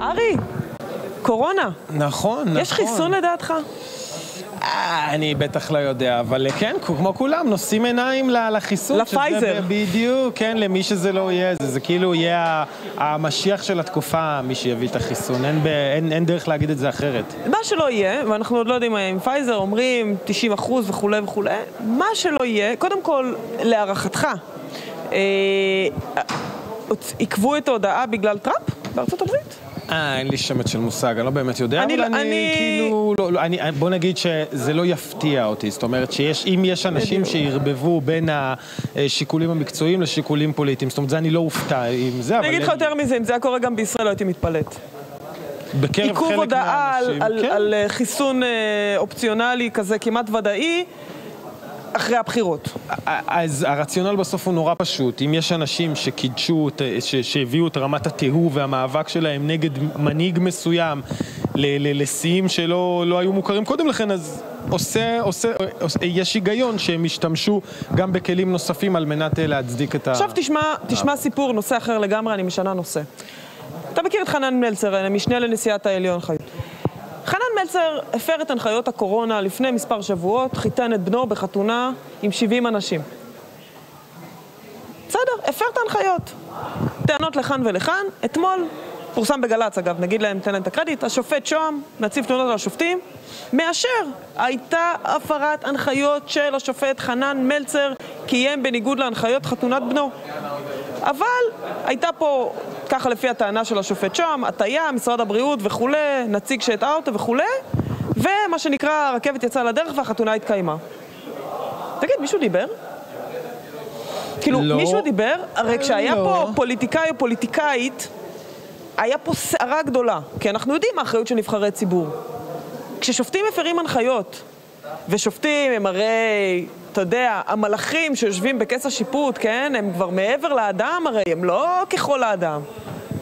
ארי, קורונה, נכון, נכון. יש חיסון לדעתך? אה, אני בטח לא יודע, אבל כן, כמו כולם, נושאים עיניים לחיסון. לפייזר. בדיוק, כן, למי שזה לא יהיה, זה, זה כאילו יהיה המשיח של התקופה, מי שיביא את החיסון. אין, ב, אין, אין דרך להגיד את זה אחרת. מה שלא יהיה, ואנחנו עוד לא יודעים אם פייזר אומרים 90 אחוז וכולי וכולי, מה שלא יהיה, קודם כל, להערכתך, אה, עיכבו את ההודעה בגלל טראמפ בארצות הברית? אה, אין לי שמץ של מושג, אני לא באמת יודע, אני אבל לא- אני, אני- כאילו, לא, לא, אני, בוא נגיד שזה לא יפתיע אותי, זאת אומרת שאם יש אנשים בדיוק. שערבבו בין השיקולים המקצועיים לשיקולים פוליטיים, זאת אומרת, זה אני לא אופתע עם זה, אבל... אני אגיד לך יותר מזה, אם זה היה קורה גם בישראל, לא הייתי מתפלאת. בקרב עיכוב חלק הודעה על, מהאנשים, על, כן. על אה, חיסון אה, אופציונלי כזה כמעט ודאי, אחרי הבחירות. אז הרציונל בסוף הוא נורא פשוט. אם יש אנשים שקידשו, ש- שהביאו את רמת הטיהור והמאבק שלהם נגד מנהיג מסוים לשיאים שלא לא היו מוכרים קודם לכן, אז עושה, עושה, עושה, יש היגיון שהם ישתמשו גם בכלים נוספים על מנת אה, להצדיק את ה... עכשיו תשמע, תשמע סיפור, נושא אחר לגמרי, אני משנה נושא. אתה מכיר את חנן מלצר, משנה לנשיאת העליון חיות. מלצר הפר את הנחיות הקורונה לפני מספר שבועות, חיתן את בנו בחתונה עם 70 אנשים. בסדר, הפר את ההנחיות. טענות לכאן ולכאן, אתמול, פורסם בגל"צ אגב, נגיד להם, ניתן להם את הקרדיט, השופט שוהם, נציב תלונות על השופטים, מאשר, הייתה הפרת הנחיות של השופט חנן מלצר, קיים בניגוד להנחיות חתונת בנו. אבל הייתה פה, ככה לפי הטענה של השופט שוהם, הטעיה, משרד הבריאות וכולי, נציג שהטעה אותו וכולי, ומה שנקרא, הרכבת יצאה לדרך והחתונה התקיימה. תגיד, מישהו דיבר? כאילו, לא. מישהו דיבר, הרי כשהיה לא. פה פוליטיקאי או פוליטיקאית, היה פה סערה גדולה, כי אנחנו יודעים מה האחריות של נבחרי ציבור. כששופטים מפרים הנחיות, ושופטים הם הרי, אתה יודע, המלאכים שיושבים בכס השיפוט, כן? הם כבר מעבר לאדם הרי, הם לא ככל האדם.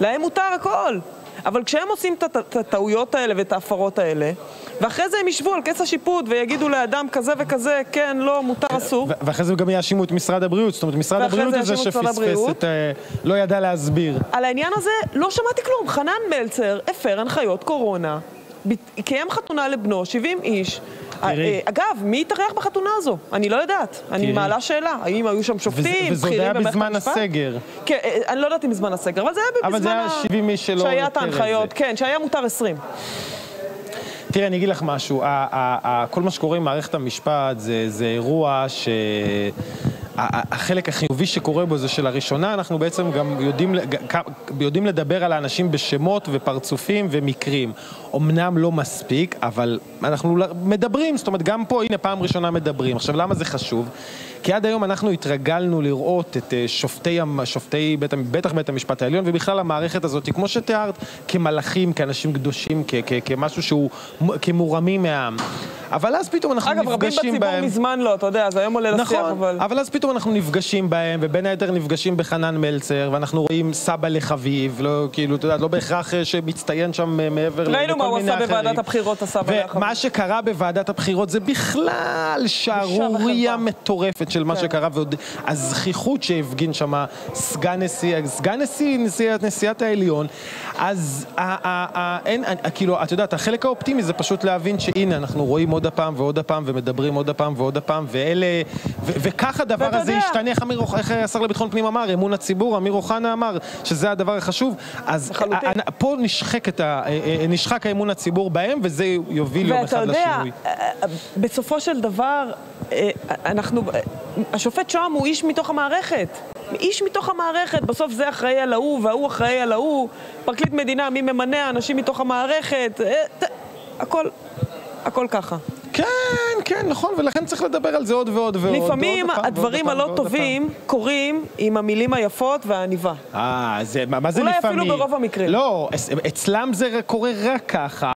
להם מותר הכל. אבל כשהם עושים את הט- את הטעויות האלה ואת ההפרות האלה, ואחרי זה הם ישבו על כס השיפוט ויגידו לאדם כזה וכזה, כן, לא, מותר, אסור. ואחרי זה גם יאשימו את משרד הבריאות, זאת אומרת, משרד הבריאות הוא זה שפספס. את... אה, לא ידע להסביר. על העניין הזה לא שמעתי כלום. חנן מלצר הפר הנחיות קורונה, קיים חתונה לבנו, 70 איש. תראי. אה, אגב, מי התארח בחתונה הזו? אני לא יודעת. אני. מעלה שאלה. האם היו שם שופטים, וזה עוד בכירים היה במערכת בזמן המשפט? הסגר. כן, אה, אני לא יודעת אם בזמן הסגר, אבל זה היה אבל בזמן... זה היה ה- 70 איש שלא שהיה את ההנחיות. כן, שהיה מותר 20. תראה, אני אגיד לך משהו, כל מה שקורה עם מערכת המשפט זה אירוע ש... החלק החיובי שקורה בו זה שלראשונה אנחנו בעצם גם יודעים, יודעים לדבר על האנשים בשמות ופרצופים ומקרים. אמנם לא מספיק, אבל אנחנו מדברים, זאת אומרת גם פה, הנה פעם ראשונה מדברים. עכשיו, למה זה חשוב? כי עד היום אנחנו התרגלנו לראות את אה, שופטי, שופטי בית, בטח בית המשפט העליון ובכלל המערכת הזאת, כמו שתיארת, כמלאכים, כאנשים קדושים, כ- כ- כמשהו שהוא כמורמים מהעם. אבל אז פתאום אנחנו אגב, רבים נפגשים בציבור בהם. מזמן לא, אתה יודע, זה היום עולה לשיח, נכון, אבל... אבל אז פתאום אנחנו נפגשים בהם, ובין היתר נפגשים בחנן מלצר, ואנחנו רואים סבא לחביב, לא, כאילו, אתה יודע, לא בהכרח אה, שמצטיין שם אה, מעבר ל- ראינו מה לכל הוא מיני עשה אחרים. בוועדת הבחירות, הסבא לחביב. ומה שקרה בוועדת הבחירות זה בכלל שערורייה מטורפת של מה כן. שקרה, ועוד הזכיחות שהפגין שם סגן נשיא, סגן נשיא, נשיאת, נשיאת העליון, אז ה- ה- ה- אין, כאילו, את יודעת, החלק האופטימי זה פשוט להבין שהנה, אנחנו רואים עוד הפעם ועוד הפעם, ומדברים עוד הפעם ועוד הפעם, ואלה, ו- וכך הדבר ואתה הזה יודע- ישתנה, איך השר לביטחון פנים אמר, אמון הציבור, אמיר אוחנה אמר, שזה הדבר החשוב, אז לחלוטין. ה- ה- פה נשחק ה- אה, אה, נשחק האמון הציבור בהם, וזה יוביל יום ואתה אחד יודע, לשינוי. אה, אה, בסופו של דבר, אה, אנחנו, אה, השופט שוהם הוא איש מתוך המערכת. איש מתוך המערכת, בסוף זה אחראי על ההוא וההוא אחראי על ההוא. פרקליט מדינה, מי ממנה, אנשים מתוך המערכת. אה, הכל, הכל ככה. כן, כן, נכון, ולכן צריך לדבר על זה עוד ועוד ועוד. לפעמים ועוד הדברים ועוד הלא טובים קורים עם המילים היפות והעניבה. אה, זה, מה, מה זה אולי לפעמים? אפילו ברוב המקרים. לא, אצ- אצלם זה קורה רק ככה,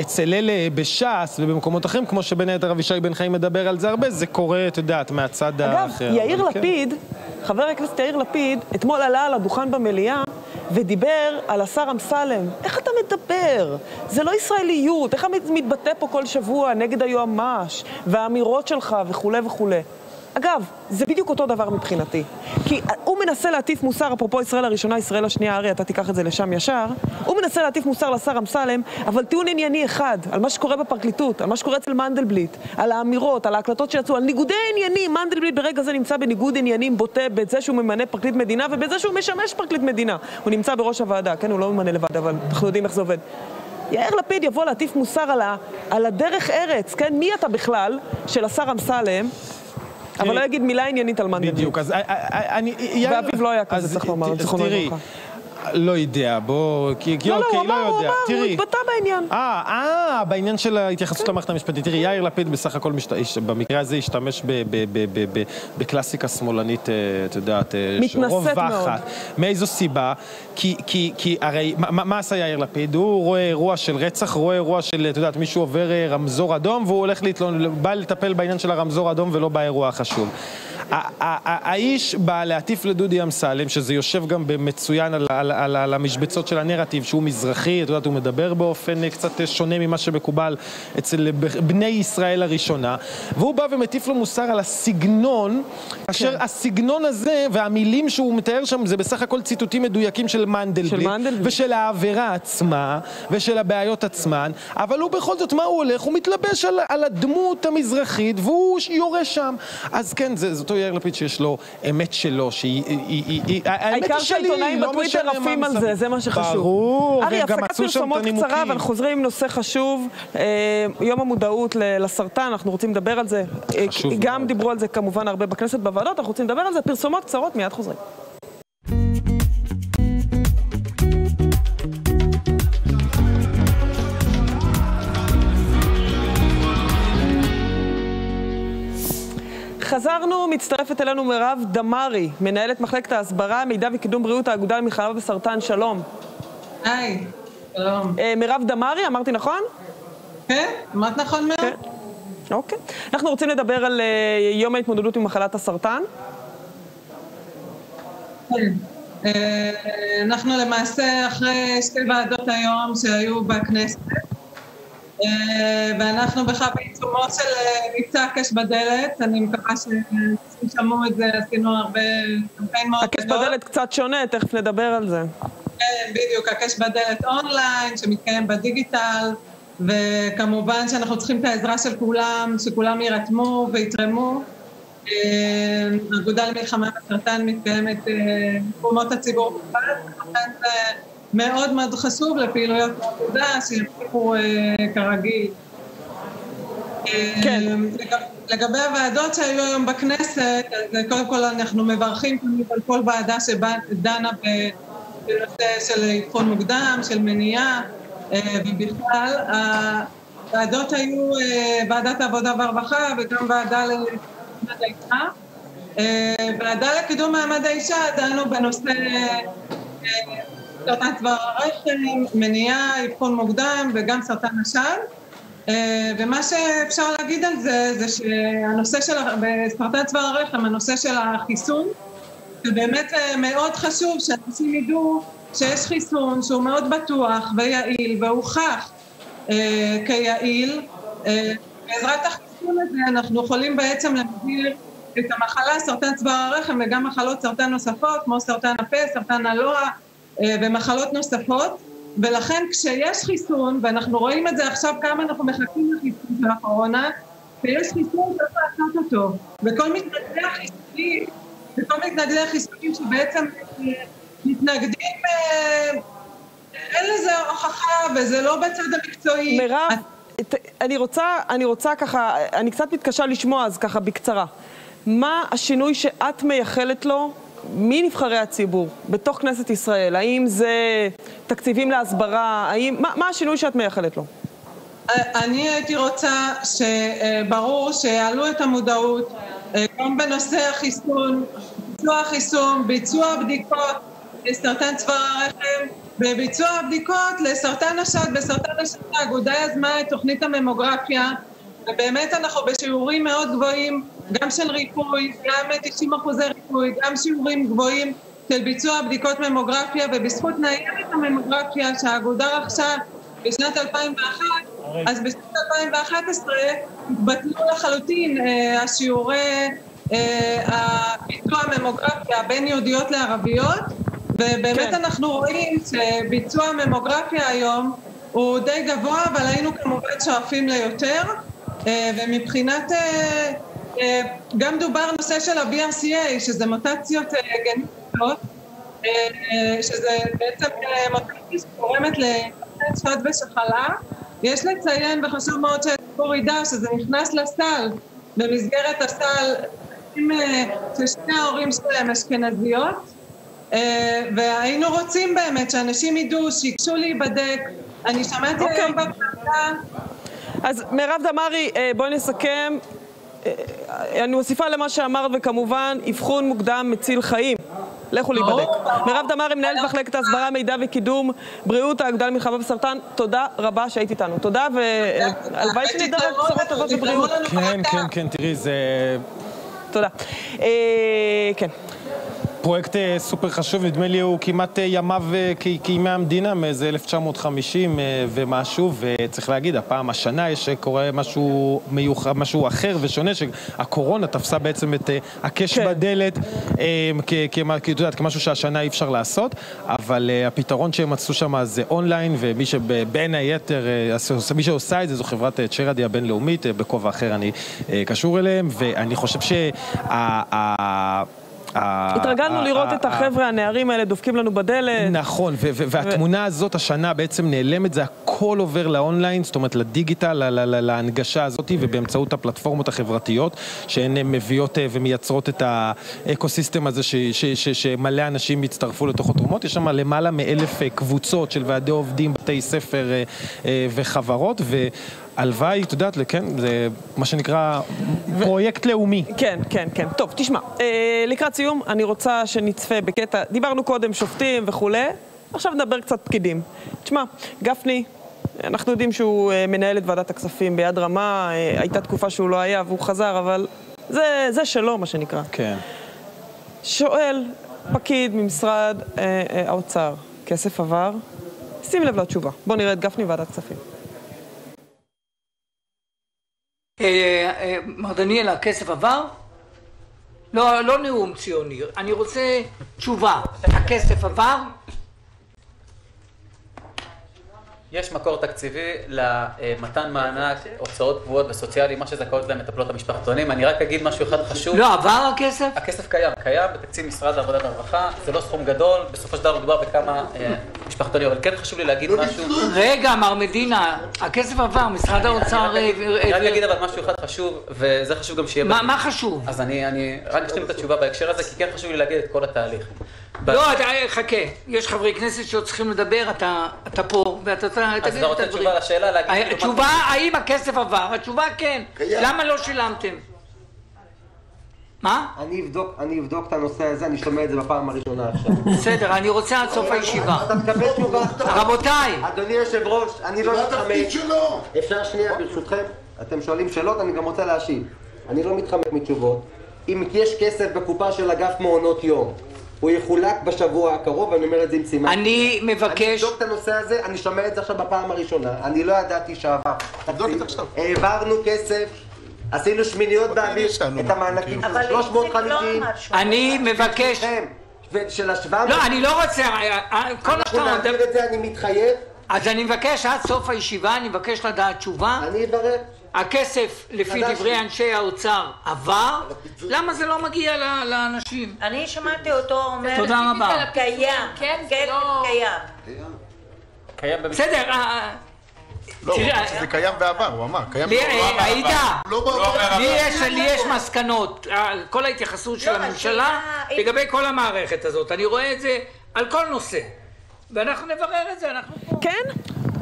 אצל אלה בש"ס ובמקומות אחרים, כמו שבין היתר אבישי בן חיים מדבר על זה הרבה, זה קורה, את יודעת, מהצד אגב, האחר. יאיר אבל כן. לפיד, חבר הכנסת יאיר לפיד, אתמול עלה על הדוכן במליאה ודיבר על השר אמסלם. איך אתה מדבר? זה לא ישראליות. איך אתה מתבטא פה כל שבוע נגד היועמ"ש, והאמירות שלך וכולי וכולי. אגב, זה בדיוק אותו דבר מבחינתי. כי הוא מנסה להטיף מוסר, אפרופו ישראל הראשונה, ישראל השנייה, ארי, אתה תיקח את זה לשם ישר. הוא מנסה להטיף מוסר לשר אמסלם, אבל טיעון ענייני אחד, על מה שקורה בפרקליטות, על מה שקורה אצל מנדלבליט, על האמירות, על ההקלטות שיצאו, על ניגודי עניינים. מנדלבליט ברגע זה נמצא בניגוד עניינים בוטה בזה שהוא ממנה פרקליט מדינה ובזה שהוא משמש פרקליט מדינה. הוא נמצא בראש הוועדה, כן, הוא לא ממנה לבד, אבל אנחנו יודעים איך זה עובד. יאיר לפיד יבוא להטיף מוסר על, ה, על הדרך ארץ, כן? מי אתה בכלל, של השר אמסלם, אבל לא יגיד מילה עניינית על מנדלבליט. בדיוק, אז אה, אה, אה, אני... ואביו לא היה כזה, צריך לומר, זיכרונו לברכה. לא יודע, בוא... כי, כי לא, לא, אוקיי, הוא אמר, הוא. אמר, הוא תראי. התבטא בעניין. אה, אה, בעניין של ההתייחסות למערכת המשפטית. תראי, יאיר לפיד בסך הכל, משת... במקרה הזה השתמש ב... ב... ב... ב... ב... בקלאסיקה שמאלנית, אה, את יודעת, אה, מתנשאת. מאוד. מאיזו סיבה? כי, כי, כי הרי, מה, מה- מה עשה יאיר לפיד? הוא רואה אירוע של רצח, רואה אירוע של, את יודעת, מישהו עובר אה, רמזור אדום, והוא הולך להתלונן, בא לטפל בעניין של הרמזור האדום ולא באירוע החשוב. האיש בא להטיף לדודי אמסלם, שזה יושב גם במצוין על, על, על, על המשבצות של הנרטיב, שהוא מזרחי, את יודעת, הוא מדבר באופן אה, קצת אה, שונה ממה שמקובל אצל בני ישראל הראשונה, והוא בא ומטיף לו מוסר על הסגנון, כאשר כן. הסגנון הזה והמילים שהוא מתאר שם זה בסך הכל ציטוטים מדויקים של מנדלבליט, של מנדלבליט. ושל העבירה עצמה, ושל הבעיות עצמן, אבל הוא בכל זאת, מה הוא הולך? הוא מתלבש על, על הדמות המזרחית, והוא יורה שם. אז כן, זה, זה אותו יאיר לפיד שיש לו אמת שלו, שהיא... העיקר שהעיתונאים לא בטוויטר עפים על. זה, זה מה שחשוב. ברור, ארי, גם הפסקת פרסומות. קצרה, ואנחנו חוזרים עם נושא חשוב. אה, יום המודעות לסרטן, אנחנו רוצים לדבר על זה. אה, חשוב גם מאוד. דיברו על זה כמובן הרבה בכנסת בוועדות, אנחנו רוצים לדבר על זה. פרסומות קצרות, מיד חוזרים. חזרנו, מצטרפת אלינו מירב דמארי, מנהלת מחלקת ההסברה, מידע וקידום בריאות האגודה למלחמה בסרטן, שלום. היי, שלום. אה, מירב דמארי, אמרתי נכון? כן, אמרת נכון מאוד. כן. אוקיי. אנחנו רוצים לדבר על אה, יום ההתמודדות עם מחלת הסרטן. כן. אה, אנחנו למעשה אחרי שתי ועדות היום שהיו בכנסת, ואנחנו בכלל בעיצומו של אה, מבצע הקש בדלת, אני מקווה ששמעו את זה, עשינו הרבה קמפיין מאוד הקש גדול. בדלת קצת שונה, תכף נדבר על זה. כן, בדיוק, הקש בדלת אונליין, שמתקיים בדיגיטל, וכמובן שאנחנו צריכים את העזרה של כולם, שכולם יירתמו ויתרמו. אה, האגודה למלחמה בסרטן מתקיימת אה, בתרומות הציבור זה מאוד מאוד חשוב לפעילויות שימשיכו אה, כרגיל. כן. אה, לגב- לגבי הוועדות שהיו היום בכנסת, אז אה, קודם כל אנחנו מברכים תמיד על כל ועדה שדנה בנושא של אבחון מוקדם, של מניעה, אה, ובכלל, הוועדות היו ועדת העבודה והרווחה וגם ועדה למעמד האישה. ועדה לקידום מעמד האישה דנו בנושא סרטן צוואר הרחם, מניעה, אבחון מוקדם וגם סרטן השד. אה, ומה שאפשר להגיד על זה, זה שהנושא של, בסרטן צוואר הרחם, הנושא של החיסון, זה באמת אה, מאוד חשוב שאנשים ידעו שיש חיסון שהוא מאוד בטוח ויעיל והוכח אה, כיעיל. בעזרת החיסון הזה אנחנו יכולים בעצם להגדיר את המחלה, סרטן צוואר הרחם וגם מחלות סרטן נוספות, כמו סרטן הפה, סרטן הלוע ומחלות נוספות. ולכן כשיש חיסון, ואנחנו רואים את זה עכשיו כמה אנחנו מחכים לחיסון של הקורונה, כשיש חיסון צריך לעשות אותו. וכל מתנגדי החיסונים, וכל מתנגדי החיסונים שבעצם אה, מתנגדים, אה, אין לזה הוכחה וזה לא בצד המקצועי. מירב, ת- אני רוצה, אני רוצה ככה, אני קצת מתקשה לשמוע, אז ככה בקצרה. מה השינוי שאת מייחלת לו מנבחרי הציבור בתוך כנסת ישראל? האם זה תקציבים להסברה? האם, מה, מה השינוי שאת מייחלת לו? אני הייתי רוצה שברור שיעלו את המודעות אה, גם בנושא החיסון, ביצוע החיסון, ביצוע בדיקות לסרטן צוואר הרחם וביצוע הבדיקות לסרטן השד. בסרטן השד האגודה יזמה את תוכנית הממוגרפיה ובאמת אנחנו בשיעורים מאוד גבוהים, גם של ריפוי, גם 90 אחוזי ריפוי, גם שיעורים גבוהים של ביצוע בדיקות ממוגרפיה ובזכות ניירת הממוגרפיה שהאגודה רכשה בשנת 2001, אז בשנת 2011 התבטלו לחלוטין אה, השיעורי אה, הביצוע הממוגרפיה בין יהודיות לערביות, ובאמת כן. אנחנו רואים שביצוע הממוגרפיה היום הוא די גבוה, אבל היינו כמובן שואפים ליותר, אה, ומבחינת... אה, גם דובר נושא של ה-BRCA, שזה מוטציות אה, גנטיות, אה, אה, שזה בעצם אה, מוטציה שגורמת שד ושחלה. יש לציין, וחשוב מאוד שהציבור ידע, שזה נכנס לסל, במסגרת הסל, אה, ששני ההורים שלהם אשכנזיות, אה, והיינו רוצים באמת שאנשים ידעו, שייגשו להיבדק. אני שמעתי אוקיי. היום בוועדה... אז מירב דמארי, אה, בואי נסכם. אני מוסיפה למה שאמרת, וכמובן, אבחון מוקדם מציל חיים. לכו להיבדק. מירב דמארי, מנהלת מחלקת ההסברה, מידע וקידום בריאות האגודה למלחמה בסרטן, תודה רבה שהיית איתנו. תודה, והלוואי שנדע רק בשורות טובות בבריאות. כן, כן, כן, תראי, זה תודה. אה, כן. פרויקט אה, סופר חשוב, נדמה לי הוא כמעט אה, ימיו אה, כימי המדינה, מאיזה 1950 אה, ומשהו, וצריך להגיד, הפעם, השנה, יש קורה משהו מיוחד, משהו אחר ושונה, שהקורונה תפסה בעצם את הקש כן. בדלת, כ- כמשהו שהשנה אי אפשר לעשות, אבל הפתרון שהם מצאו שם זה אונליין, ומי שבין היתר, מי שעושה את זה זו חברת צ'רדי הבינלאומית, בכובע אחר אני קשור אליהם, ואני חושב שה... התרגלנו לראות את החבר'ה, הנערים האלה דופקים לנו בדלת. נכון, והתמונה הזאת השנה בעצם נעלמת, זה הכל עובר לאונליין, זאת אומרת לדיגיטל, להנגשה הזאת, ובאמצעות הפלטפורמות החברתיות, שהן אה, מביאות אה, ומייצרות את האקוסיסטם הזה, שמלא אנשים יצטרפו לתוך התרומות. יש שם למעלה מאלף אה, קבוצות של ועדי עובדים, בתי ספר וחברות, ו... הלוואי, את יודעת, כן, זה מה שנקרא פרויקט לאומי. כן, כן, כן. טוב, תשמע, אה, לקראת סיום, אני רוצה שנצפה בקטע, דיברנו קודם שופטים וכולי, עכשיו נדבר קצת פקידים. תשמע, גפני, אנחנו יודעים שהוא אה, מנהל את ועדת הכספים ביד רמה, אה, הייתה תקופה שהוא לא היה והוא חזר, אבל זה, זה שלו, מה שנקרא. כן. שואל פקיד ממשרד אה, אה, האוצר, כסף עבר? שים לב לתשובה. בוא נראה את גפני ועדת כספים. אה, אה, מר דניאל, הכסף עבר? לא, לא נאום ציוני, אני רוצה תשובה. הכסף עבר? יש מקור תקציבי למתן מענק, הוצאות קבועות וסוציאלי, מה שזכאות להם מטפלות המשפחתונים. אני רק אגיד משהו אחד חשוב. לא, עבר הכסף? הכסף קיים, קיים בתקציב משרד העבודה והרווחה, זה לא סכום גדול, בסופו של דבר מדובר בכמה אה, משפחתונים, אבל כן חשוב לי להגיד משהו. רגע, מר מדינה, הכסף עבר, משרד האוצר... אני רק אגיד אבל משהו אחד חשוב, וזה חשוב גם שיהיה... מה- חשוב? אז אני אני רק אשלים את התשובה בהקשר הזה, כי כן חשוב לי להגיד את כל התהליך. לא, חכה, יש חברי כנסת שעוד צריכים לדבר, אתה אתה פה, ואתה אתה- אז תגיד אתה את רוצה הדברים. תשובה לשאלה, להגיד מה- התשובה, האם הכסף עבר? התשובה כן. למה לא שילמתם? מה? אני אבדוק, אני אבדוק את הנושא הזה, אני שומע את זה בפעם הראשונה עכשיו. בסדר, אני רוצה עד סוף הישיבה. אתה תקבל תשובה. רבותיי. אדוני היושב ראש, אני לא מתחמק. אפשר שנייה ברשותכם? אתם שואלים שאלות, אני גם רוצה להשיב. אני לא מתחמק מתשובות. אם יש כסף בקופה של אגף מעונות יום, הוא יחולק בשבוע הקרוב, אני אומר את זה עם סימן. אני מבקש... אני אבדוק את הנושא הזה, אני שומע את זה עכשיו בפעם הראשונה. אני לא ידעתי שעבר. תקציב. העברנו כסף. עשינו שמיניות באוויר, את המענקים של 350. אני מבקש... של ה-700. לא, אני לא רוצה, כל אנחנו השטרות... נעביר את זה, אני מתחייב. אז אני מבקש עד סוף הישיבה, אני מבקש לדעת תשובה. הכסף, לפי דברי. אנשי האוצר, עבר, למה זה לא מגיע לאנשים? אני שמעתי אותו אומר... תודה רבה. קיים, כן, כסף קיים. קיים בסדר, אה, לא, תראה, הוא אמר שזה קיים בעבר, הוא אמר. קיים לי- בעבר. אה, עאידה, לא בעבר. לי יש- מסקנות על כל ההתייחסות של לא, לגבי כל המערכת הזאת. אני רואה את זה על כל נושא. ואנחנו נברר את זה, אנחנו פה.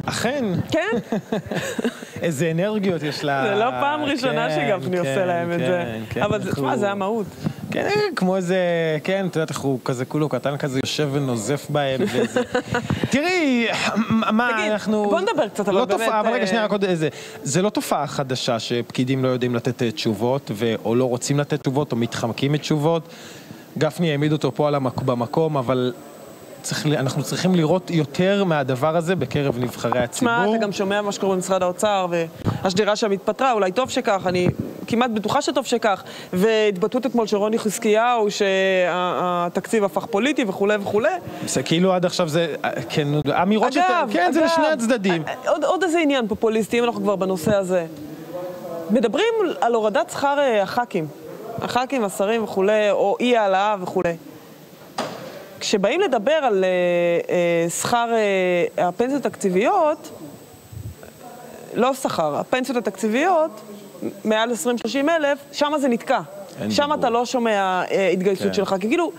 כן? אכן. כן? (laughs) איזה אנרגיות יש לה. זה לא פעם ראשונה כן, שגפני עושה כן, להם את זה. כן, כן, אבל זה- אנחנו- תשמע, זה המהות. כן, כמו איזה, כן, את יודעת איך הוא כזה כולו קטן כזה יושב ונוזף בהם. וזה. (laughs) תראי, מה, אנחנו... בוא נדבר קצת, אבל לא באמת, תופעה, אבל רגע, אה, שנייה, רק עוד איזה. זה לא תופעה חדשה שפקידים לא יודעים לתת אה, תשובות, ו- או לא רוצים לתת תשובות, או מתחמקים מתשובות. גפני העמיד אותו פה המק- במקום, אבל צריך, אנחנו צריכים לראות יותר מהדבר הזה בקרב נבחרי הציבור. תשמע, אתה גם שומע מה שקורה במשרד האוצר, והשדרה שם התפטרה, אולי טוב שכך, אני כמעט בטוחה שטוב שכך. והתבטאות אתמול של רוני חזקיהו, שהתקציב הפך פוליטי וכולי וכולי. זה כאילו עד עכשיו זה, אה, כן, אמירות שאתה, אגב, כן, זה אגב, לשני הצדדים. עוד, עוד איזה עניין פופוליסטי, אם אנחנו כבר בנושא הזה. מדברים על הורדת שכר אה, הח"כים. הח"כים, השרים וכולי, או אי העלאה וכולי. כשבאים לדבר על אה, אה, שכר אה, הפנסיות התקציביות, לא שכר, הפנסיות התקציביות, מעל 20-30 אלף, שם זה נתקע. שם. אתה לא שומע אה, התגייסות כן. שלך. כי כאילו,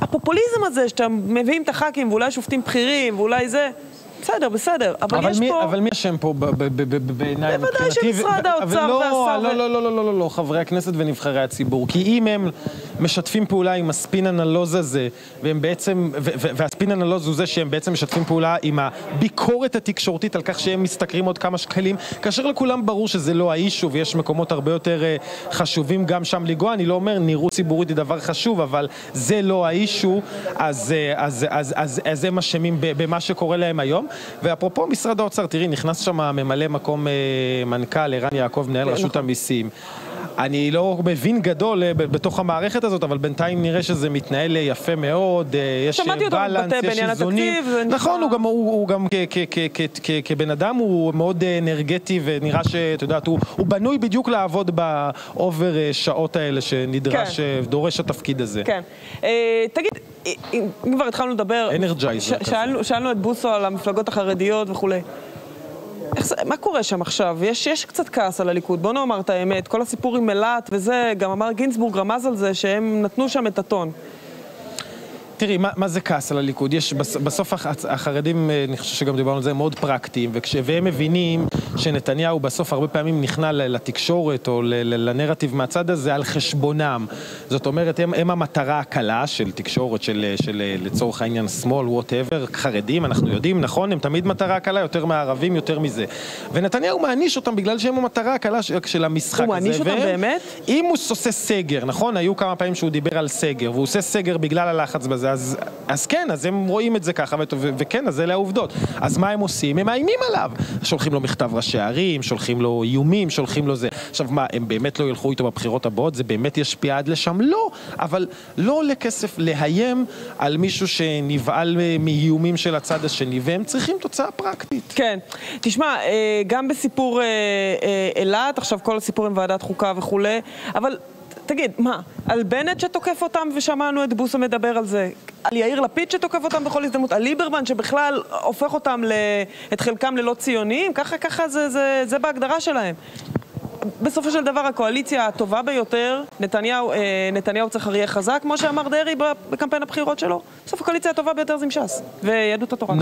הפופוליזם הזה, שאתה מביאים את הח"כים, ואולי שופטים בכירים, ואולי זה, בסדר, בסדר. אבל, אבל יש מי, פה... אבל מי אשם פה בעיניי בוודאי מבחינתי? שמשרד ו- האוצר לא, והשר לא, לא, לא, לא, לא, לא, לא, חברי הכנסת ונבחרי הציבור. כי אם הם משתפים פעולה עם הספין הנלוז הזה, והם בעצם, והספין הנלוז הוא זה שהם בעצם משתפים פעולה עם הביקורת התקשורתית על כך שהם משתכרים עוד כמה שקלים, כאשר לכולם ברור שזה לא האישו ויש מקומות הרבה יותר אה, חשובים גם שם לנגוע. אני לא אומר נראות ציבורית היא דבר חשוב, אבל זה לא האישו, אז, אה, אז, אז, אז, אז הם אשמים במה שקורה להם היום. ואפרופו משרד האוצר, תראי, נכנס שם ממלא מקום אה, מנכ"ל, ערן יעקב, מנהל כן, רשות נכון. המיסים. אני לא מבין גדול אה, בתוך המערכת הזאת, אבל בינתיים נראה שזה מתנהל אה, יפה מאוד, אה, יש בלנס, יש איזונים. נכון, הוא גם, הוא, הוא גם כ- כ- כ- כ- כ- כבן אדם הוא מאוד אנרגטי ונראה שאת יודעת, הוא, הוא בנוי בדיוק לעבוד ב over שעות האלה שנדרש, כן. דורש התפקיד הזה. כן. אה, תגיד, אם כבר התחלנו לדבר... Energizer. שאלנו, שאלנו את בוסו על המפלגות החרדיות וכולי. איך זה, מה קורה שם עכשיו? יש, יש קצת כעס על הליכוד, בוא נאמר את האמת. כל הסיפור עם אילת וזה, גם אמר גינזבורג רמז על זה שהם נתנו שם את הטון. תראי, מה, מה זה כעס על הליכוד? יש, בס, בסוף הח, החרדים, אה, אני חושב שגם דיברנו על זה, הם מאוד פרקטיים, וכש, והם מבינים שנתניהו בסוף הרבה פעמים נכנע לתקשורת או לנרטיב מהצד הזה על חשבונם. זאת אומרת, הם, הם המטרה הקלה של תקשורת, של, של אה, לצורך העניין שמאל, whatever, חרדים, אנחנו יודעים, נכון? הם תמיד מטרה קלה, יותר מהערבים, יותר מזה. ונתניהו מעניש אותם בגלל שהם המטרה הקלה של, של המשחק הוא הזה. מעניש אותם והם- באמת? אם הוא עושה סגר, נכון? היו כמה פעמים שהוא דיבר על סגר, והוא עושה סגר בגלל הלחץ בזה, אז, אז כן, אז הם רואים את זה ככה, ו- ו- וכן, אז אלה העובדות. אז מה הם עושים? הם מאיימים עליו. שולחים לו מכתב ראשי ערים, שולחים לו איומים, שולחים לו זה. עכשיו מה, הם באמת לא ילכו איתו בבחירות הבאות? זה באמת ישפיע עד לשם? לא, אבל לא עולה כסף לאיים על מישהו שנבהל אה, מאיומים של הצד השני, והם צריכים תוצאה פרקטית. כן. תשמע, אה, גם בסיפור אה, אילת, עכשיו כל הסיפור עם ועדת חוקה וכולי, אבל תגיד, מה, על בנט שתוקף אותם ושמענו את בוסו מדבר על זה? על יאיר לפיד שתוקף אותם בכל הזדמנות? על ליברמן שבכלל הופך אותם. את חלקם ללא ציוניים? ככה, ככה זה, זה, זה בהגדרה שלהם. בסופו של דבר הקואליציה הטובה ביותר, נתניהו, אה, נתניהו צריך אריה חזק, כמו שאמר דרעי בקמפיין הבחירות שלו. בסוף הקואליציה הטובה ביותר זה עם ש"ס, ויהדות התורה.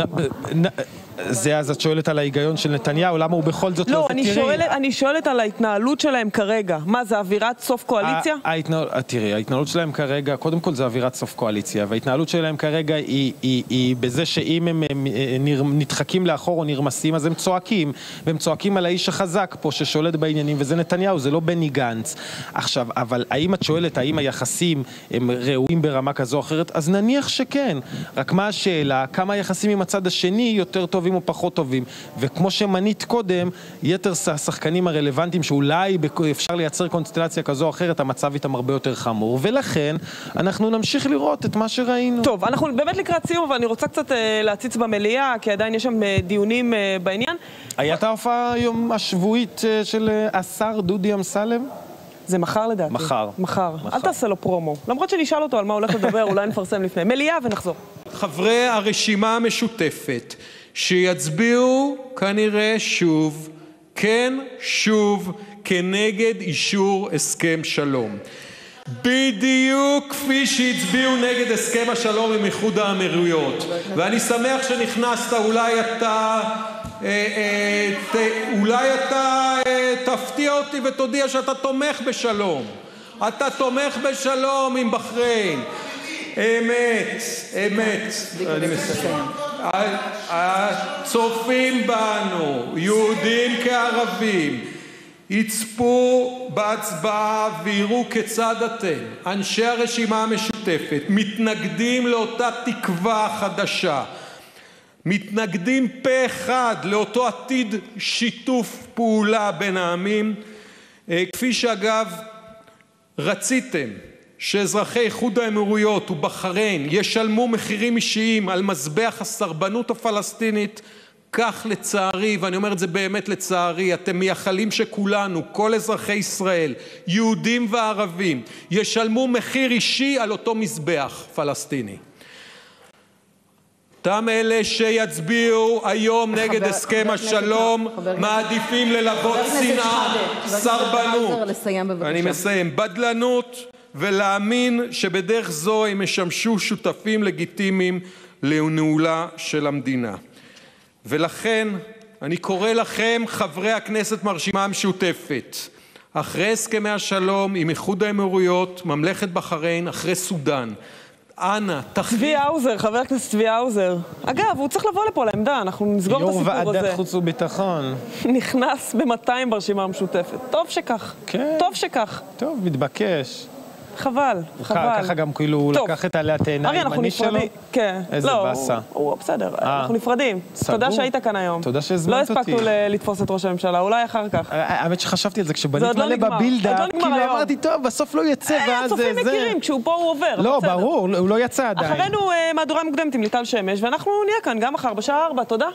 זה אז את שואלת על ההיגיון של נתניהו, למה הוא בכל זאת לא... לא, אני שואלת, אני שואלת על ההתנהלות שלהם כרגע. מה, זה אווירת סוף קואליציה? ההתנהל- אה, תראי, ההתנהלות שלהם כרגע, קודם כל זה אווירת סוף קואליציה, וההתנהלות שלהם כרגע היא, היא, היא בזה שאם הם, הם אה, נדחקים לאחור או נרמסים, אז הם צועקים, והם צועקים על האיש החזק פה ששולט בעניינים, וזה נתניהו, זה לא בני גנץ. עכשיו, אבל האם את שואלת, האם היחסים הם ראויים ברמה כזו או אחרת? אז נניח שכן. רק מה השאלה, כמה היחסים עם הצד השני יותר טובים או פחות טובים. וכמו שמנית קודם, יתר השחקנים הרלוונטיים שאולי אפשר לייצר קונסטלציה כזו או אחרת, המצב איתם הרבה יותר חמור. ולכן, אנחנו נמשיך לראות את מה שראינו. טוב, אנחנו באמת לקראת סיום, אבל אני רוצה קצת אה, להציץ במליאה, כי עדיין יש שם אה, דיונים אה, בעניין. הייתה ההופעה היום השבועית אה, של אה, השר דודי אמסלם? זה מחר לדעתי. מחר. מחר. אל תעשה לו פרומו. למרות שנשאל אותו על מה הולך לדבר, אולי נפרסם לפני. מליאה ונחזור. חברי הרשימה המשותפת שיצביעו כנראה שוב, כן שוב, כנגד אישור הסכם שלום. בדיוק כפי שהצביעו נגד הסכם השלום עם איחוד האמירויות. ואני שמח שנכנסת, אולי אתה... אה, אה, אולי אתה אה, תפתיע אותי ותודיע שאתה תומך בשלום. אתה תומך בשלום עם בחריין. הצופים בנו, יהודים כערבים, יצפו בהצבעה ויראו כיצד אתם, אנשי הרשימה המשותפת, מתנגדים לאותה תקווה חדשה, מתנגדים פה אחד לאותו עתיד שיתוף פעולה בין העמים, אה, כפי שאגב רציתם שאזרחי איחוד האמירויות ובחריין ישלמו מחירים אישיים על מזבח הסרבנות הפלסטינית, כך לצערי, ואני אומר את זה באמת לצערי, אתם מייחלים שכולנו, כל אזרחי ישראל, יהודים וערבים, ישלמו מחיר אישי על אותו מזבח פלסטיני. אותם אלה שיצביעו היום נגד הסכם השלום מעדיפים ללבות שנאה, מסיים. בדלנות ולהאמין שבדרך זו הם ישמשו שותפים לגיטימיים לניהולה של המדינה. ולכן אני קורא לכם, חברי הכנסת מהרשימה המשותפת, אחרי הסכמי השלום עם איחוד האמירויות, ממלכת בחריין, אחרי סודאן, אנא, תחליט... צבי האוזר, חבר הכנסת צבי האוזר. אגב, הוא צריך לבוא לפה לעמדה, אנחנו נסגור את יו"ר הסיפור הזה. ועדת חוץ וביטחון. (laughs) נכנס ב-200 ברשימה המשותפת. טוב שכך. כן. טוב שכך. טוב, מתבקש. חבל, חבל. ככה גם כאילו הוא. לקח את ארי, אנחנו הימני שלו? כן. איזה לא, באסה. הוא, בסדר, אה. אנחנו נפרדים. תודה שהיית כאן היום. תודה שהזמנת לא אותי. הספקנו ל- לתפוס את ראש הממשלה, אולי אחר כך. האמת שחשבתי על זה כשבנית לא מלא. בבילדה, לא כאילו. אמרתי, טוב, בסוף לא יצא, אה, ואז הצופים זה... מכירים, כשהוא פה הוא עובר. לא. ברור, הוא לא יצא עדיין. אחרינו אה, מהדורה מוקדמת עם ליטל שמש, ואנחנו נהיה כאן גם מחר בשעה 4, תודה.